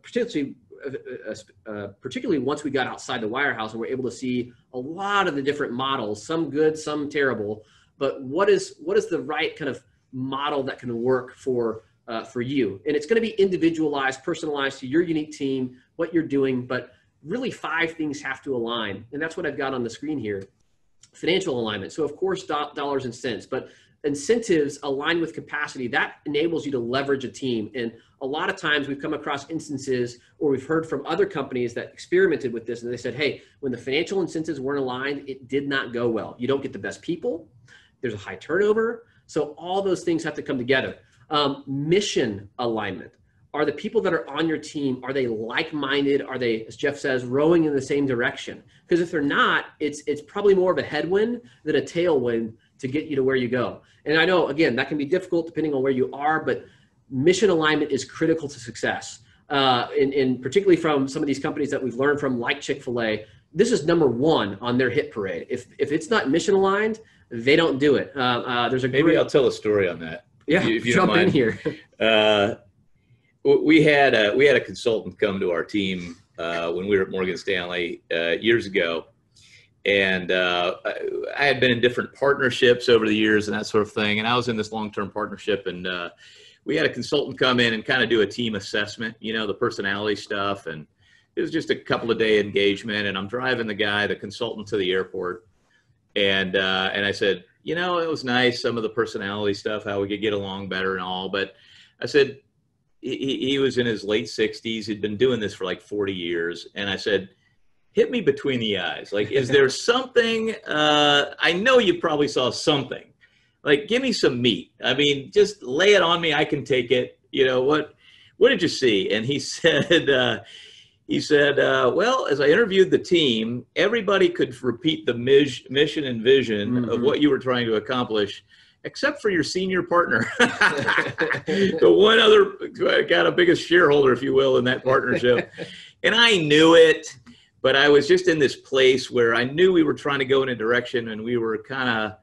particularly uh, uh, particularly once we got outside the wirehouse and we're able to see a lot of the different models, some good, some terrible. But what is what is the right kind of model that can work for uh, for you? And it's going to be individualized, personalized to your unique team, what you're doing. But really, five things have to align, and that's what I've got on the screen here. Financial alignment. So of course, do- dollars and cents, but incentives aligned with capacity that enables you to leverage a team and a lot of times we've come across instances or we've heard from other companies that experimented with this and they said hey when the financial incentives weren't aligned it did not go well you don't get the best people there's a high turnover so all those things have to come together um, mission alignment are the people that are on your team are they like-minded are they as jeff says rowing in the same direction because if they're not it's it's probably more of a headwind than a tailwind to get you to where you go. And I know, again, that can be difficult depending on where you are, but mission alignment is critical to success. Uh, and, and particularly from some of these companies that we've learned from, like Chick fil A, this is number one on their hit parade. If, if it's not mission aligned, they don't do it. Uh, uh, there's a maybe great, I'll tell a story on that. Yeah, if you jump in here. Uh, we had a, we had a consultant come to our team uh, when we were at Morgan Stanley uh, years ago, and uh, I had been in different partnerships over the years and that sort of thing. And I was in this long-term partnership, and uh, we had a consultant come in and kind of do a team assessment, you know, the personality stuff, and it was just a couple of day engagement. And I'm driving the guy, the consultant, to the airport, and uh, and I said, you know, it was nice some of the personality stuff, how we could get along better and all, but I said. He, he was in his late 60s. He'd been doing this for like 40 years. And I said, hit me between the eyes. Like, is there something? Uh, I know you probably saw something. Like, give me some meat. I mean, just lay it on me. I can take it. You know what? What did you see? And he said, uh, he said, uh, well, as I interviewed the team, everybody could repeat the mis- mission and vision mm-hmm. of what you were trying to accomplish except for your senior partner. the one other got a biggest shareholder, if you will, in that partnership. and I knew it but I was just in this place where I knew we were trying to go in a direction and we were kind of,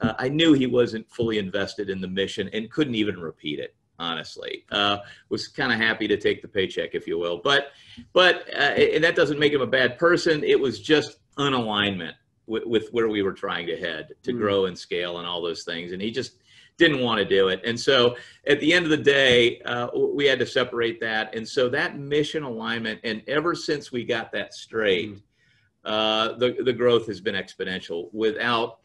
uh, I knew he wasn't fully invested in the mission and couldn't even repeat it. Honestly, uh, was kind of happy to take the paycheck, if you will, but, but, uh, and that doesn't make him a bad person. It was just unalignment with, with where we were trying to head to mm. grow and scale and all those things, and he just didn't want to do it. And so at the end of the day, uh, we had to separate that. And so that mission alignment, and ever since we got that straight, uh, the, the growth has been exponential without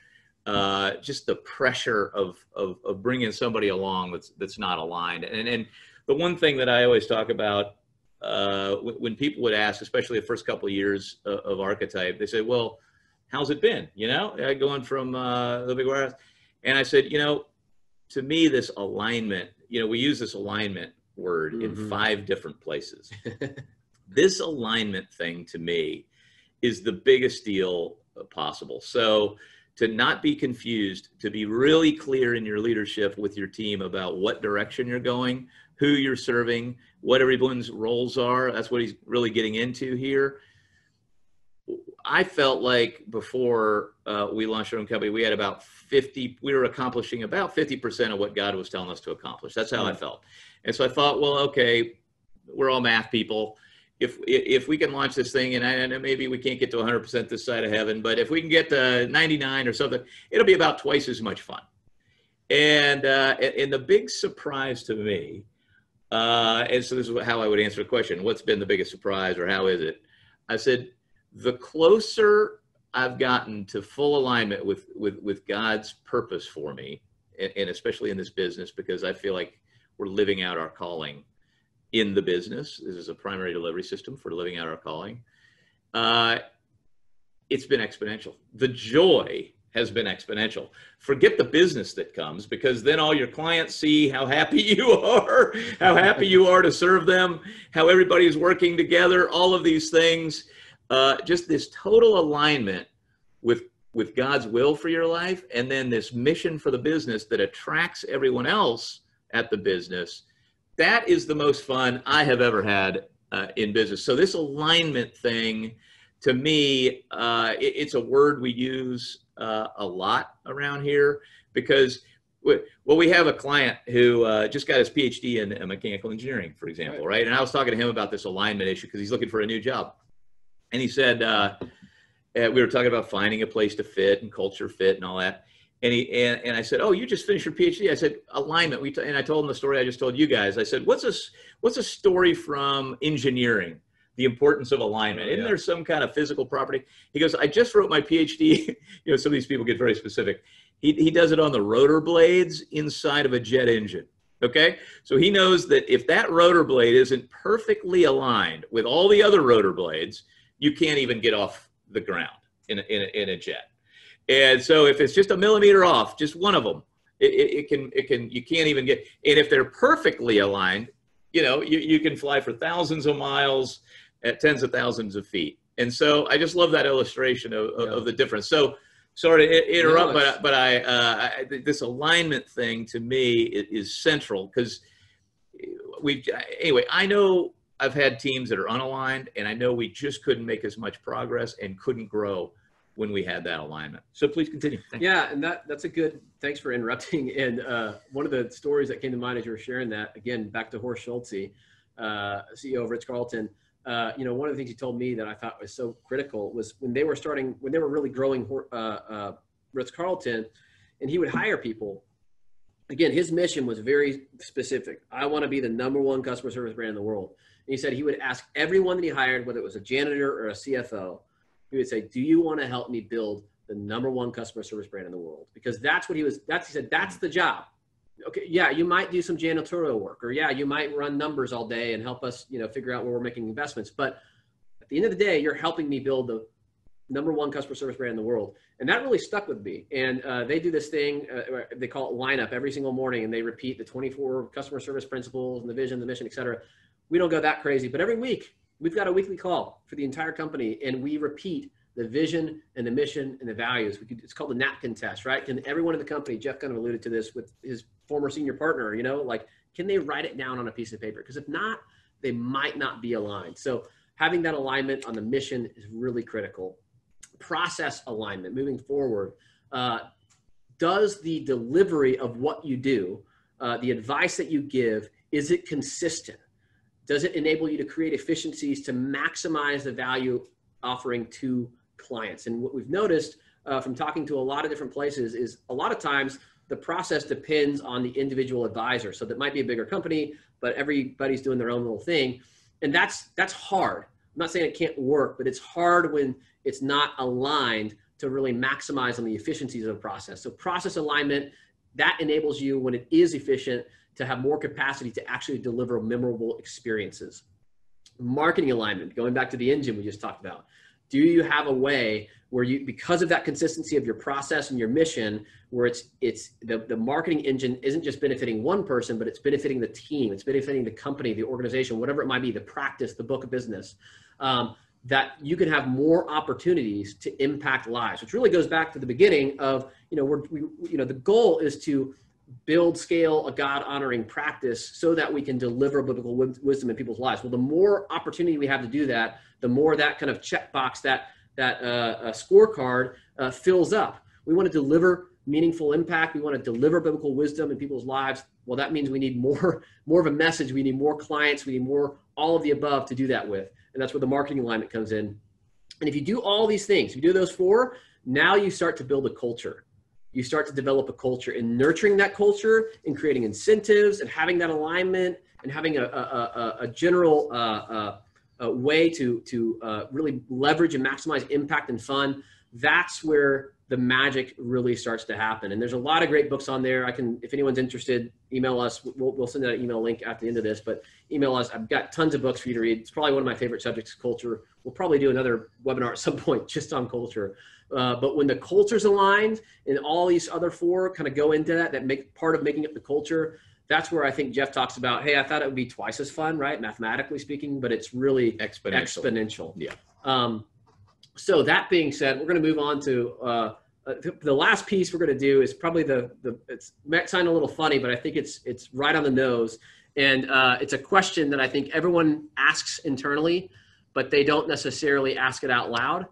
uh, just the pressure of, of, of, bringing somebody along that's, that's not aligned. And, and the one thing that I always talk about uh, when people would ask, especially the first couple of years of, of Archetype, they say, well, how's it been? You know, going from uh, the big wirehouse. And I said, you know, to me, this alignment, you know, we use this alignment word mm-hmm. in five different places. this alignment thing to me is the biggest deal possible. So to not be confused, to be really clear in your leadership with your team about what direction you're going, who you're serving, what everyone's roles are. That's what he's really getting into here. I felt like before uh, we launched our own company, we had about 50, we were accomplishing about 50% of what God was telling us to accomplish. That's how I felt. And so I thought, well, okay, we're all math people. If, if we can launch this thing and, I, and maybe we can't get to 100% this side of heaven, but if we can get to 99 or something, it'll be about twice as much fun. And, uh, and the big surprise to me, uh, and so this is how I would answer the question, what's been the biggest surprise or how is it? I said, the closer I've gotten to full alignment with with with God's purpose for me, and, and, especially in this business, because I feel like we're living out our calling in the business. This is a primary delivery system for living out our calling. Uh, it's been exponential. The joy has been exponential. Forget the business that comes because then all your clients see how happy you are, how happy you are to serve them, how everybody is working together, all of these things uh, just this total alignment with with God's will for your life and then this mission for the business that attracts everyone else at the business, that is the most fun I have ever had uh, in business. So this alignment thing, to me, uh, it, it's a word we use uh, a lot around here because well, we have a client who uh, just got his PhD in mechanical engineering, for example, right. And I was talking to him about this alignment issue because he's looking for a new job, and he said uh, we were talking about finding a place to fit and culture fit and all that. And he and, and I said, "Oh, you just finished your PhD." I said, "Alignment." We t-, and I told him the story I just told you guys. I said, "What's a what's a story from engineering?" the importance of alignment. Oh, Isn't there some kind of physical property? He goes, I just wrote my PhD. you know, some of these people get very specific. He, he does it on the rotor blades inside of a jet engine. Okay. So he knows that if that rotor blade isn't perfectly aligned with all the other rotor blades, you can't even get off the ground in a, in a, in a jet. And so if it's just a millimeter off, just one of them, it, it, it can, it can, you can't even get, and if they're perfectly aligned, you know, you, you can fly for thousands of miles at tens of thousands of feet. And so I just love that illustration of, yeah. of the difference. So sorry to interrupt, no, but but I, uh, I, this alignment thing to me is central because we anyway. I know I've had teams that are unaligned, and I know we just couldn't make as much progress and couldn't grow when we had that alignment. So please continue. Yeah, and that that's a good. Thanks for interrupting. And uh, one of the stories that came to mind as you were sharing that again, back to Horst Schulze, uh, CEO of Ritz Carlton uh, you know, one of the things he told me that I thought was so critical was when they were starting, when they were really growing uh, uh, Ritz Carlton, and he would hire people. Again, his mission was very specific. I want to be the number one customer service brand in the world. And he said he would ask everyone that he hired, whether it was a janitor or a CFO, he would say, "Do you want to help me build the number one customer service brand in the world?" Because that's what he was. That's he said. That's the job okay, yeah, you might do some janitorial work, or yeah, you might run numbers all day and help us, you know, figure out where we're making investments. But at the end of the day, you're helping me build the number one customer service brand in the world, and that really stuck with me. And uh, they do this thing uh, they call it lineup every single morning, and they repeat the 24 customer service principles and the vision, the mission, et cetera. We don't go that crazy, but every week we've got a weekly call for the entire company, and we repeat the vision and the mission and the values. Could, it's called the napkin test, right? Can everyone in the company, Jeff kind of alluded to this with his former senior partner, you know, like, can they write it down on a piece of paper? Because if not, they might not be aligned. So having that alignment on the mission is really critical. Process alignment moving forward. Uh, does the delivery of what you do, uh, the advice that you give, is it consistent? Does it enable you to create efficiencies to maximize the value offering to clients? And what we've noticed uh, from talking to a lot of different places is a lot of times the process depends on the individual advisor. So that might be a bigger company, but everybody's doing their own little thing. And that's that's hard. I'm not saying it can't work, but it's hard when it's not aligned to really maximize on the efficiencies of the process. So process alignment, that enables you when it is efficient to have more capacity to actually deliver memorable experiences. Marketing alignment, going back to the engine we just talked about. Do you have a way where you because of that consistency of your process and your mission where it's it's the, the marketing engine isn't just benefiting one person but it's benefiting the team it's benefiting the company the organization whatever it might be the practice the book of business um, that you can have more opportunities to impact lives which really goes back to the beginning of you know we're we, you know the goal is to build scale a god honoring practice so that we can deliver biblical wisdom in people's lives well the more opportunity we have to do that the more that kind of checkbox that that uh, scorecard uh, fills up. We want to deliver meaningful impact. We want to deliver biblical wisdom in people's lives. Well, that means we need more, more of a message. We need more clients. We need more, all of the above to do that with. And that's where the marketing alignment comes in. And if you do all these things, you do those four, now you start to build a culture. You start to develop a culture and nurturing that culture and creating incentives and having that alignment and having a, a, a, a general uh, uh, uh, way to to uh, really leverage and maximize impact and fun, that's where the magic really starts to happen. And there's a lot of great books on there. I can, if anyone's interested, email us. We'll, we'll send that email link at the end of this. But email us. I've got tons of books for you to read. It's probably one of my favorite subjects, culture. We'll probably do another webinar at some point just on culture. Uh, but when the culture's aligned and all these other four kind of go into that, that make part of making up the culture, that's where I think Jeff talks about, hey, I thought it would be twice as fun, right? Mathematically speaking, but it's really exponential. exponential. Yeah. Um, so that being said, we're going to move on to uh, uh, the, last piece we're going to do is probably the the it's might sound a little funny, but I think it's it's right on the nose, and uh, it's a question that I think everyone asks internally, but they don't necessarily ask it out loud,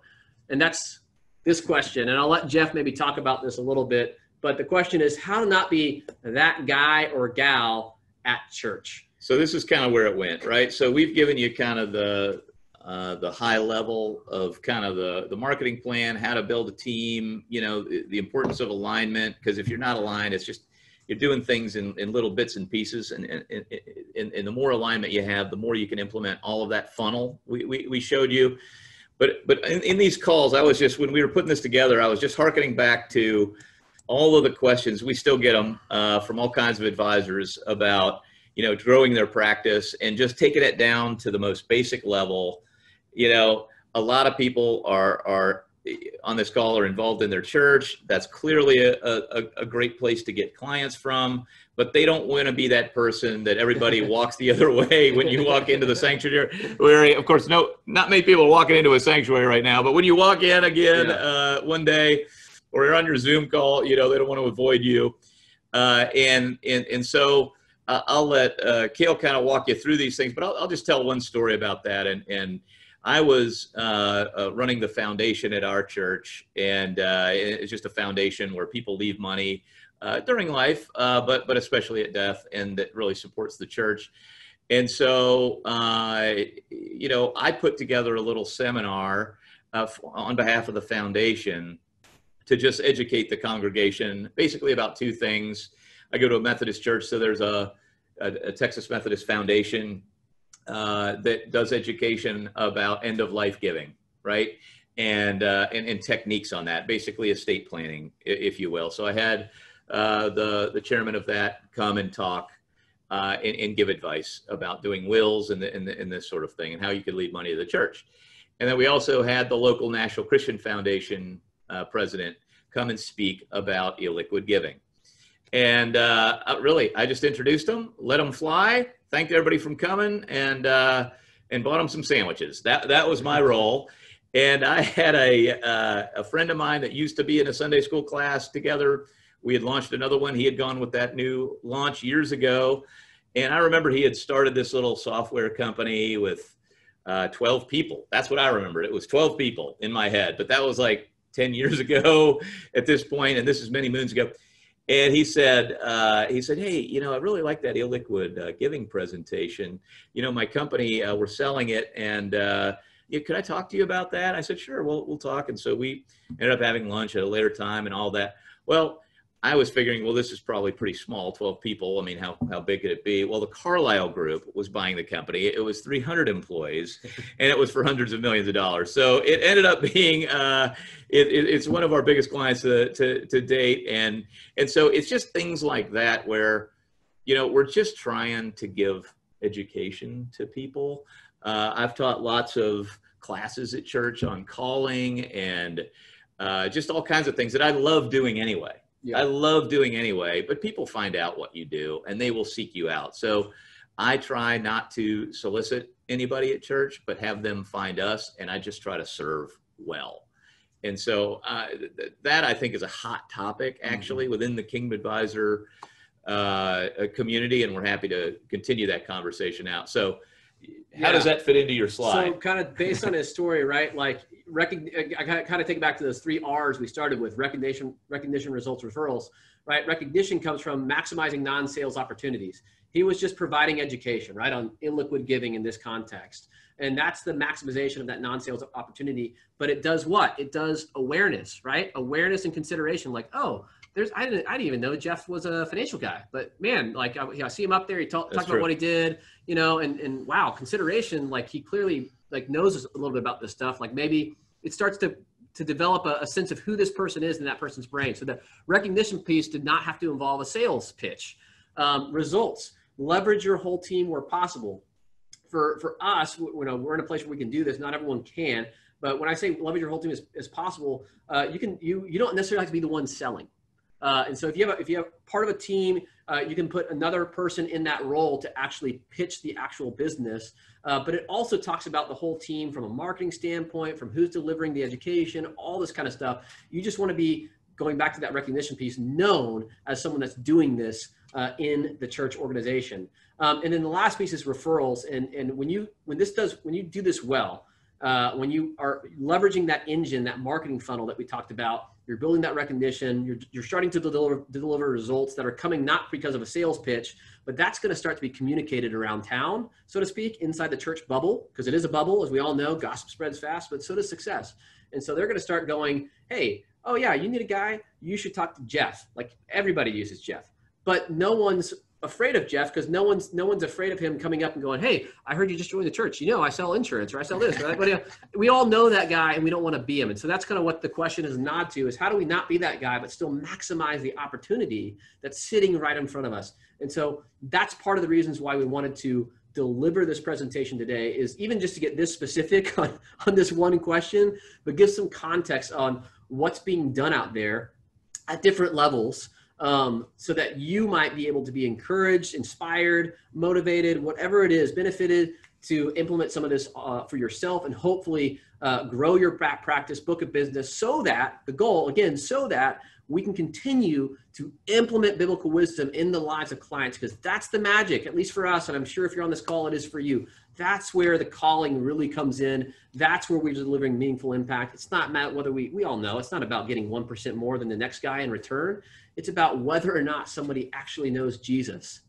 and that's this question. And I'll let Jeff maybe talk about this a little bit. But the question is how to not be that guy or gal at church. So this is kind of where it went, right? So we've given you kind of the uh, the high level of kind of the the marketing plan, how to build a team, you know, the, the importance of alignment. Because if you're not aligned, it's just you're doing things in, in little bits and pieces, and, and, and, and the more alignment you have, the more you can implement all of that funnel we, we, we showed you. But but in, in these calls, I was just when we were putting this together, I was just harkening back to all of the questions we still get them uh, from all kinds of advisors about you know growing their practice and just taking it down to the most basic level you know, a lot of people are are on this call are involved in their church. That's clearly a, a, a great place to get clients from, but they don't want to be that person that everybody walks the other way when you walk into the sanctuary. Where, of course, no, not many people are walking into a sanctuary right now, but when you walk in again yeah. uh, one day, or you're on your Zoom call, you know they don't want to avoid you, uh, and and and so. Uh, I'll let uh, Cale kind of walk you through these things, but I'll, I'll just tell one story about that. And, and I was uh, uh, running the foundation at our church, and uh, it's just a foundation where people leave money uh, during life, uh, but but especially at death, and that really supports the church. And so, uh, you know, I put together a little seminar on behalf of the foundation to just educate the congregation, basically about two things. I go to a Methodist church, so there's a, a, a Texas Methodist Foundation uh, that does education about end of life giving, right? And, uh, and, and techniques on that, basically estate planning, if you will. So I had uh, the the chairman of that come and talk uh, and, and, give advice about doing wills and, the, and, the, and this sort of thing, and how you could leave money to the church. And then we also had the local National Christian Foundation uh, president come and speak about illiquid giving. And uh, really, I just introduced them, let them fly, thanked everybody from coming, and uh, and bought them some sandwiches. That that was my role. And I had a uh, a friend of mine that used to be in a Sunday school class together. We had launched another one. He had gone with that new launch years ago, and I remember he had started this little software company with uh, 12 people. That's what I remembered. It was 12 people in my head, but that was like 10 years ago at this point, and this is many moons ago and he said, uh, he said, hey, you know, I really like that illiquid uh, giving presentation. You know, my company, uh, we're selling it, and uh, yeah, could I talk to you about that? I said, sure, we'll we'll talk. And so we ended up having lunch at a later time and all that. Well, I was figuring, well, this is probably pretty small, 12 people. I mean, how, how big could it be? Well, the Carlyle Group was buying the company. It was 300 employees, and it was for hundreds of millions of dollars. So it ended up being, uh, it, it, it's one of our biggest clients to, to, to date. And, and so it's just things like that where, you know, we're just trying to give education to people. Uh, I've taught lots of classes at church on calling and uh, just all kinds of things that I love doing anyway yeah. I love doing anyway, but people find out what you do and they will seek you out. So I try not to solicit anybody at church, but have them find us, and I just try to serve well. And so uh, th- that I think is a hot topic mm-hmm. actually mm-hmm. within the Kingdom Advisor uh, community, and we're happy to continue that conversation out. So, how yeah. does that fit into your slide? So, kind of based on his story, right? Like recognition, I kind of take it back to those three R's we started with recognition, recognition, results, referrals, right? Recognition comes from maximizing non-sales opportunities. He was just providing education, right, on illiquid giving in this context. And that's the maximization of that non-sales opportunity. But it does what? It does awareness, right? Awareness and consideration like, oh, there's, I didn't, I didn't even know Jeff was a financial guy, but man, like I, I see him up there. He talk, talked about what he did, you know, and, and wow, consideration, like he clearly like knows a little bit about this stuff, like maybe it starts to to develop a, a, sense of who this person is in that person's brain. So the recognition piece did not have to involve a sales pitch. Um, results leverage your whole team where possible. For for us, you know, we're in a place where we can do this. Not everyone can, but when I say leverage your whole team as, as possible, uh, you can you you don't necessarily have to be the one selling. Uh, and so if you have a, if you have part of a team, uh, you can put another person in that role to actually pitch the actual business. Uh, but it also talks about the whole team from a marketing standpoint, from who's delivering the education, all this kind of stuff. You just want to be going back to that recognition piece, known as someone that's doing this uh, in the church organization. Um, and then the last piece is referrals. And, and when you when this does when you do this well, uh, when you are leveraging that engine, that marketing funnel that we talked about, you're building that recognition, you're, you're starting to deliver, deliver results that are coming not because of a sales pitch, but that's going to start to be communicated around town, so to speak, inside the church bubble, because it is a bubble, as we all know, gossip spreads fast, but so does success. And so they're going to start going, hey, oh yeah, you need a guy, you should talk to Jeff. Like everybody uses Jeff, but no one's afraid of Jeff because no one's no one's afraid of him coming up and going, "Hey, I heard you just joined the church. You know, I sell insurance or I sell this." Right? but, we all know that guy, and we don't want to be him. And so that's kind of what the question is nod to: is how do we not be that guy, but still maximize the opportunity that's sitting right in front of us? And so that's part of the reasons why we wanted to deliver this presentation today is even just to get this specific on, on this one question, but give some context on what's being done out there at different levels um, so that you might be able to be encouraged, inspired, motivated, whatever it is, benefited to implement some of this uh, for yourself and hopefully uh, grow your back practice, book of business so that the goal, again, so that we can continue to implement biblical wisdom in the lives of clients because that's the magic, at least for us. And I'm sure if you're on this call, it is for you. That's where the calling really comes in. That's where we're delivering meaningful impact. It's not whether we, we all know it's not about getting 1% more than the next guy in return. It's about whether or not somebody actually knows Jesus.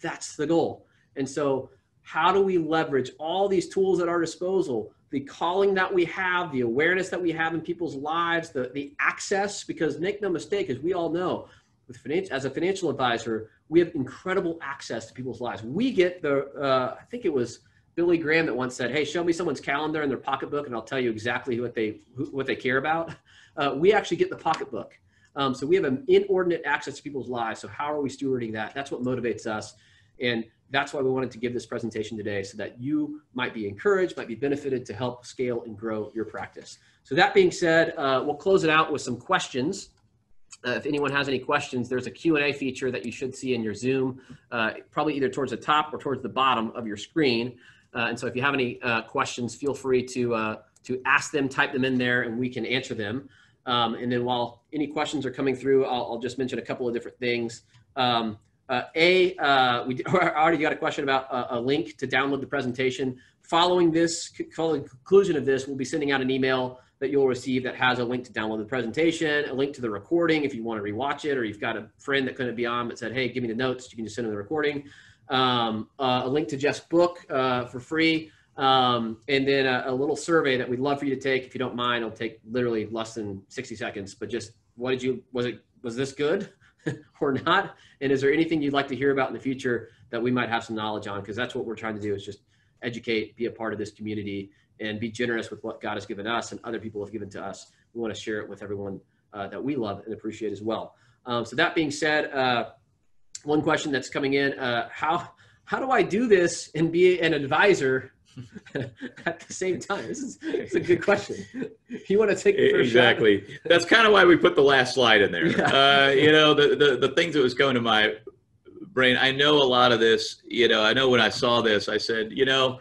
That's the goal. And so, how do we leverage all these tools at our disposal the calling that we have, the awareness that we have in people's lives, the, the access, because make no mistake, as we all know, with financial, as a financial advisor, we have incredible access to people's lives. We get the, uh, I think it was Billy Graham that once said, "Hey, show me someone's calendar and their pocketbook, and I'll tell you exactly what they who, what they care about." Uh, we actually get the pocketbook, um, so we have an inordinate access to people's lives. So how are we stewarding that? That's what motivates us, and that's why we wanted to give this presentation today so that you might be encouraged, might be benefited to help scale and grow your practice. So that being said, uh, we'll close it out with some questions. Uh, if anyone has any questions, there's a Q&A feature that you should see in your Zoom, uh, probably either towards the top or towards the bottom of your screen. Uh, and so if you have any uh, questions, feel free to, uh, to ask them, type them in there, and we can answer them. Um, and then while any questions are coming through, I'll, I'll just mention a couple of different things. Um, uh, a, uh, we already got a question about a, a, link to download the presentation. Following this, following conclusion of this, we'll be sending out an email that you'll receive that has a link to download the presentation, a link to the recording if you want to rewatch it, or you've got a friend that couldn't be on but said, hey, give me the notes, you can just send them the recording. Um, uh, a link to Jeff's book uh, for free, um, and then a, a, little survey that we'd love for you to take. If you don't mind, it'll take literally less than 60 seconds, but just what did you, was it, was this good? or not? And is there anything you'd like to hear about in the future that we might have some knowledge on? Because that's what we're trying to do is just educate, be a part of this community, and be generous with what God has given us and other people have given to us. We want to share it with everyone uh, that we love and appreciate as well. Um, so that being said, uh, one question that's coming in: uh, How how do I do this and be an advisor at the same time? This is it's a good question. You want to take the first exactly. That's kind of why we put the last slide in there. Yeah. Uh, you know, the, the the things that was going to my brain. I know a lot of this. You know, I know when I saw this, I said, you know.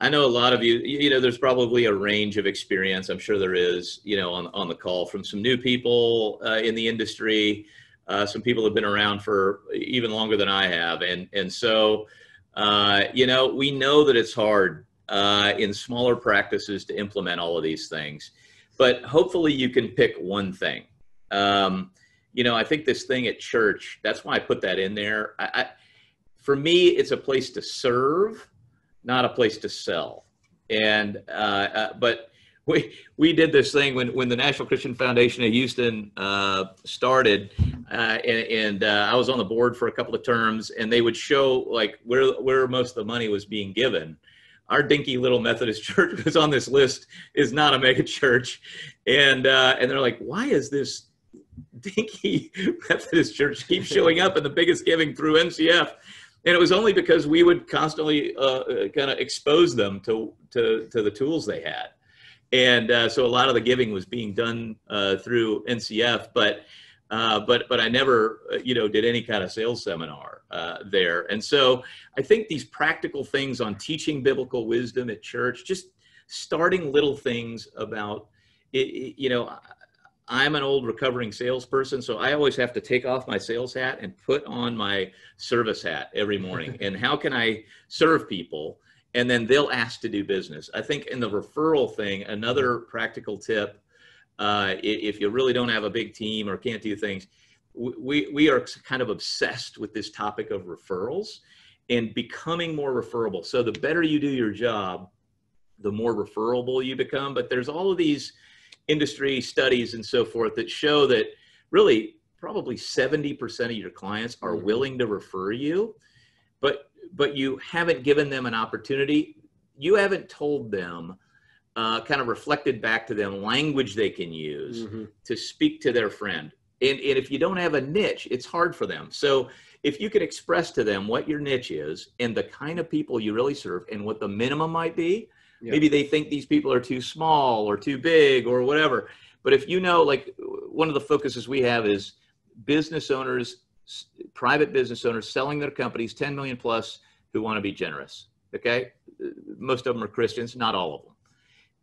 I know a lot of you, you know, there's probably a range of experience. I'm sure there is, you know, on, on the call from some new people uh, in the industry, uh, some people have been around for even longer than I have. And, and so, uh, you know, we know that it's hard uh, in smaller practices to implement all of these things, but hopefully you can pick one thing. Um, you know, I think this thing at church, that's why I put that in there. I, I, for me, it's a place to serve, not a place to sell. And, uh, uh but we we did this thing when when the National Christian Foundation of Houston uh, started, uh, and, and uh, I was on the board for a couple of terms, and they would show like where where most of the money was being given. Our dinky little Methodist church was on this list is not a mega church, and uh, and they're like, why is this dinky Methodist church keep showing up in the biggest giving through NCF? and it was only because we would constantly uh, uh kind of expose them to, to to the tools they had and uh, so a lot of the giving was being done uh, through NCF, but uh, but but I never uh, you know did any kind of sales seminar uh, there, and so I think these practical things on teaching biblical wisdom at church, just starting little things about it, you know. I'm an old recovering salesperson, so I always have to take off my sales hat and put on my service hat every morning. and how can I serve people? And then they'll ask to do business. I think in the referral thing, another practical tip uh, if you really don't have a big team or can't do things, we, we are kind of obsessed with this topic of referrals and becoming more referable. So the better you do your job, the more referable you become. But there's all of these industry studies and so forth that show that really probably 70% of your clients are mm-hmm. willing to refer you, but but you haven't given them an opportunity. You haven't told them, uh, kind of reflected back to them language they can use mm-hmm. to speak to their friend. And, and if you don't have a niche, it's hard for them. So if you could express to them what your niche is and the kind of people you really serve and what the minimum might be, yeah. maybe they think these people are too small or too big or whatever. But if you know, like one of the focuses we have is business owners, private business owners selling their companies 10 million plus who want to be generous. Okay. Most of them are Christians, not all of them.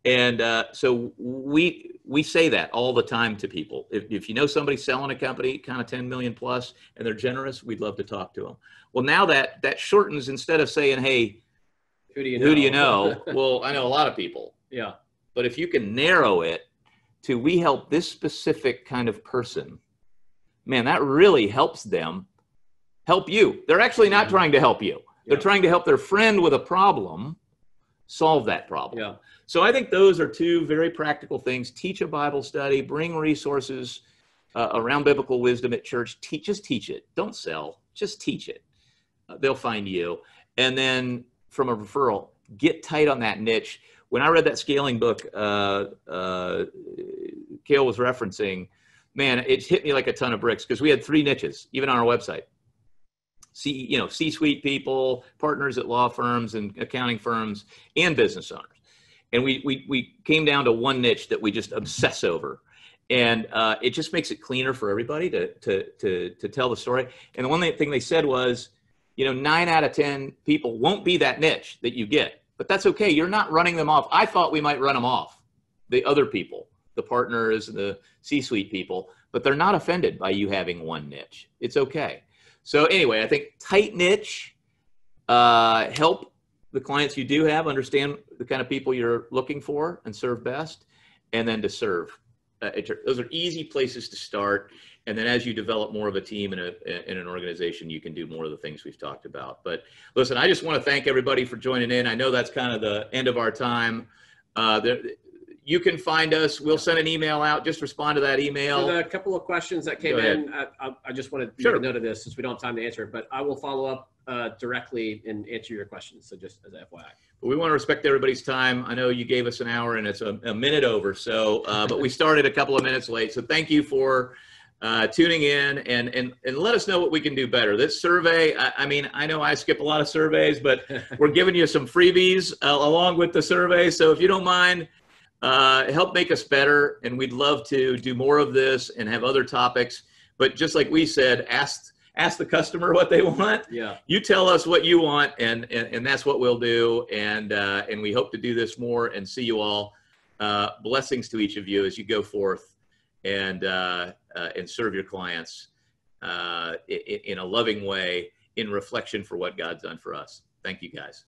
And uh, so we we say that all the time to people. If, if you know somebody selling a company, kind of 10 million plus, and they're generous, we'd love to talk to them. Well, now that that shortens instead of saying, "Hey, who do you know?" Who do you know? well, I know a lot of people. Yeah. But if you can narrow it to we help this specific kind of person, man, that really helps them help you. They're actually not yeah. trying to help you. They're yeah. trying to help their friend with a problem solve that problem. Yeah. So I think those are two very practical things. Teach a Bible study, bring resources uh, around biblical wisdom at church. Teach, just teach it. Don't sell, just teach it. Uh, they'll find you. And then from a referral, get tight on that niche. When I read that scaling book, uh, uh, Cale was referencing, man, it hit me like a ton of bricks because we had three niches, even on our website. C, you know, C-suite people, partners at law firms and accounting firms, and business owners. And we we we came down to one niche that we just obsess over, and uh, it just makes it cleaner for everybody to to to to tell the story. And the one thing they said was, you know, nine out of ten people won't be that niche that you get, but that's okay. You're not running them off. I thought we might run them off, the other people, the partners, and the C-suite people, but they're not offended by you having one niche. It's okay. So anyway, I think tight niche, uh, help the clients you do have understand the kind of people you're looking for and serve best, and then to serve. Uh, those are easy places to start. And then as you develop more of a team in, a, in an organization, you can do more of the things we've talked about. But listen, I just want to thank everybody for joining in. I know that's kind of the end of our time. Uh, there, you can find us. We'll send an email out. Just respond to that email. So a couple of questions that came in, I, I, I, just want to sure. make a note of this since we don't have time to answer it, but I will follow up uh, directly and answer your questions. So just as a FYI. But we want to respect everybody's time. I know you gave us an hour and it's a, a minute over. So, uh, but we started a couple of minutes late. So thank you for uh, tuning in and, and, and let us know what we can do better. This survey, I, I mean, I know I skip a lot of surveys, but we're giving you some freebies uh, along with the survey. So if you don't mind, uh, help make us better. And we'd love to do more of this and have other topics. But just like we said, ask ask the customer what they want. Yeah. You tell us what you want, and and, and that's what we'll do. And uh, and we hope to do this more and see you all. Uh, blessings to each of you as you go forth and uh, uh and serve your clients uh, in, in a loving way in reflection for what God's done for us. Thank you, guys.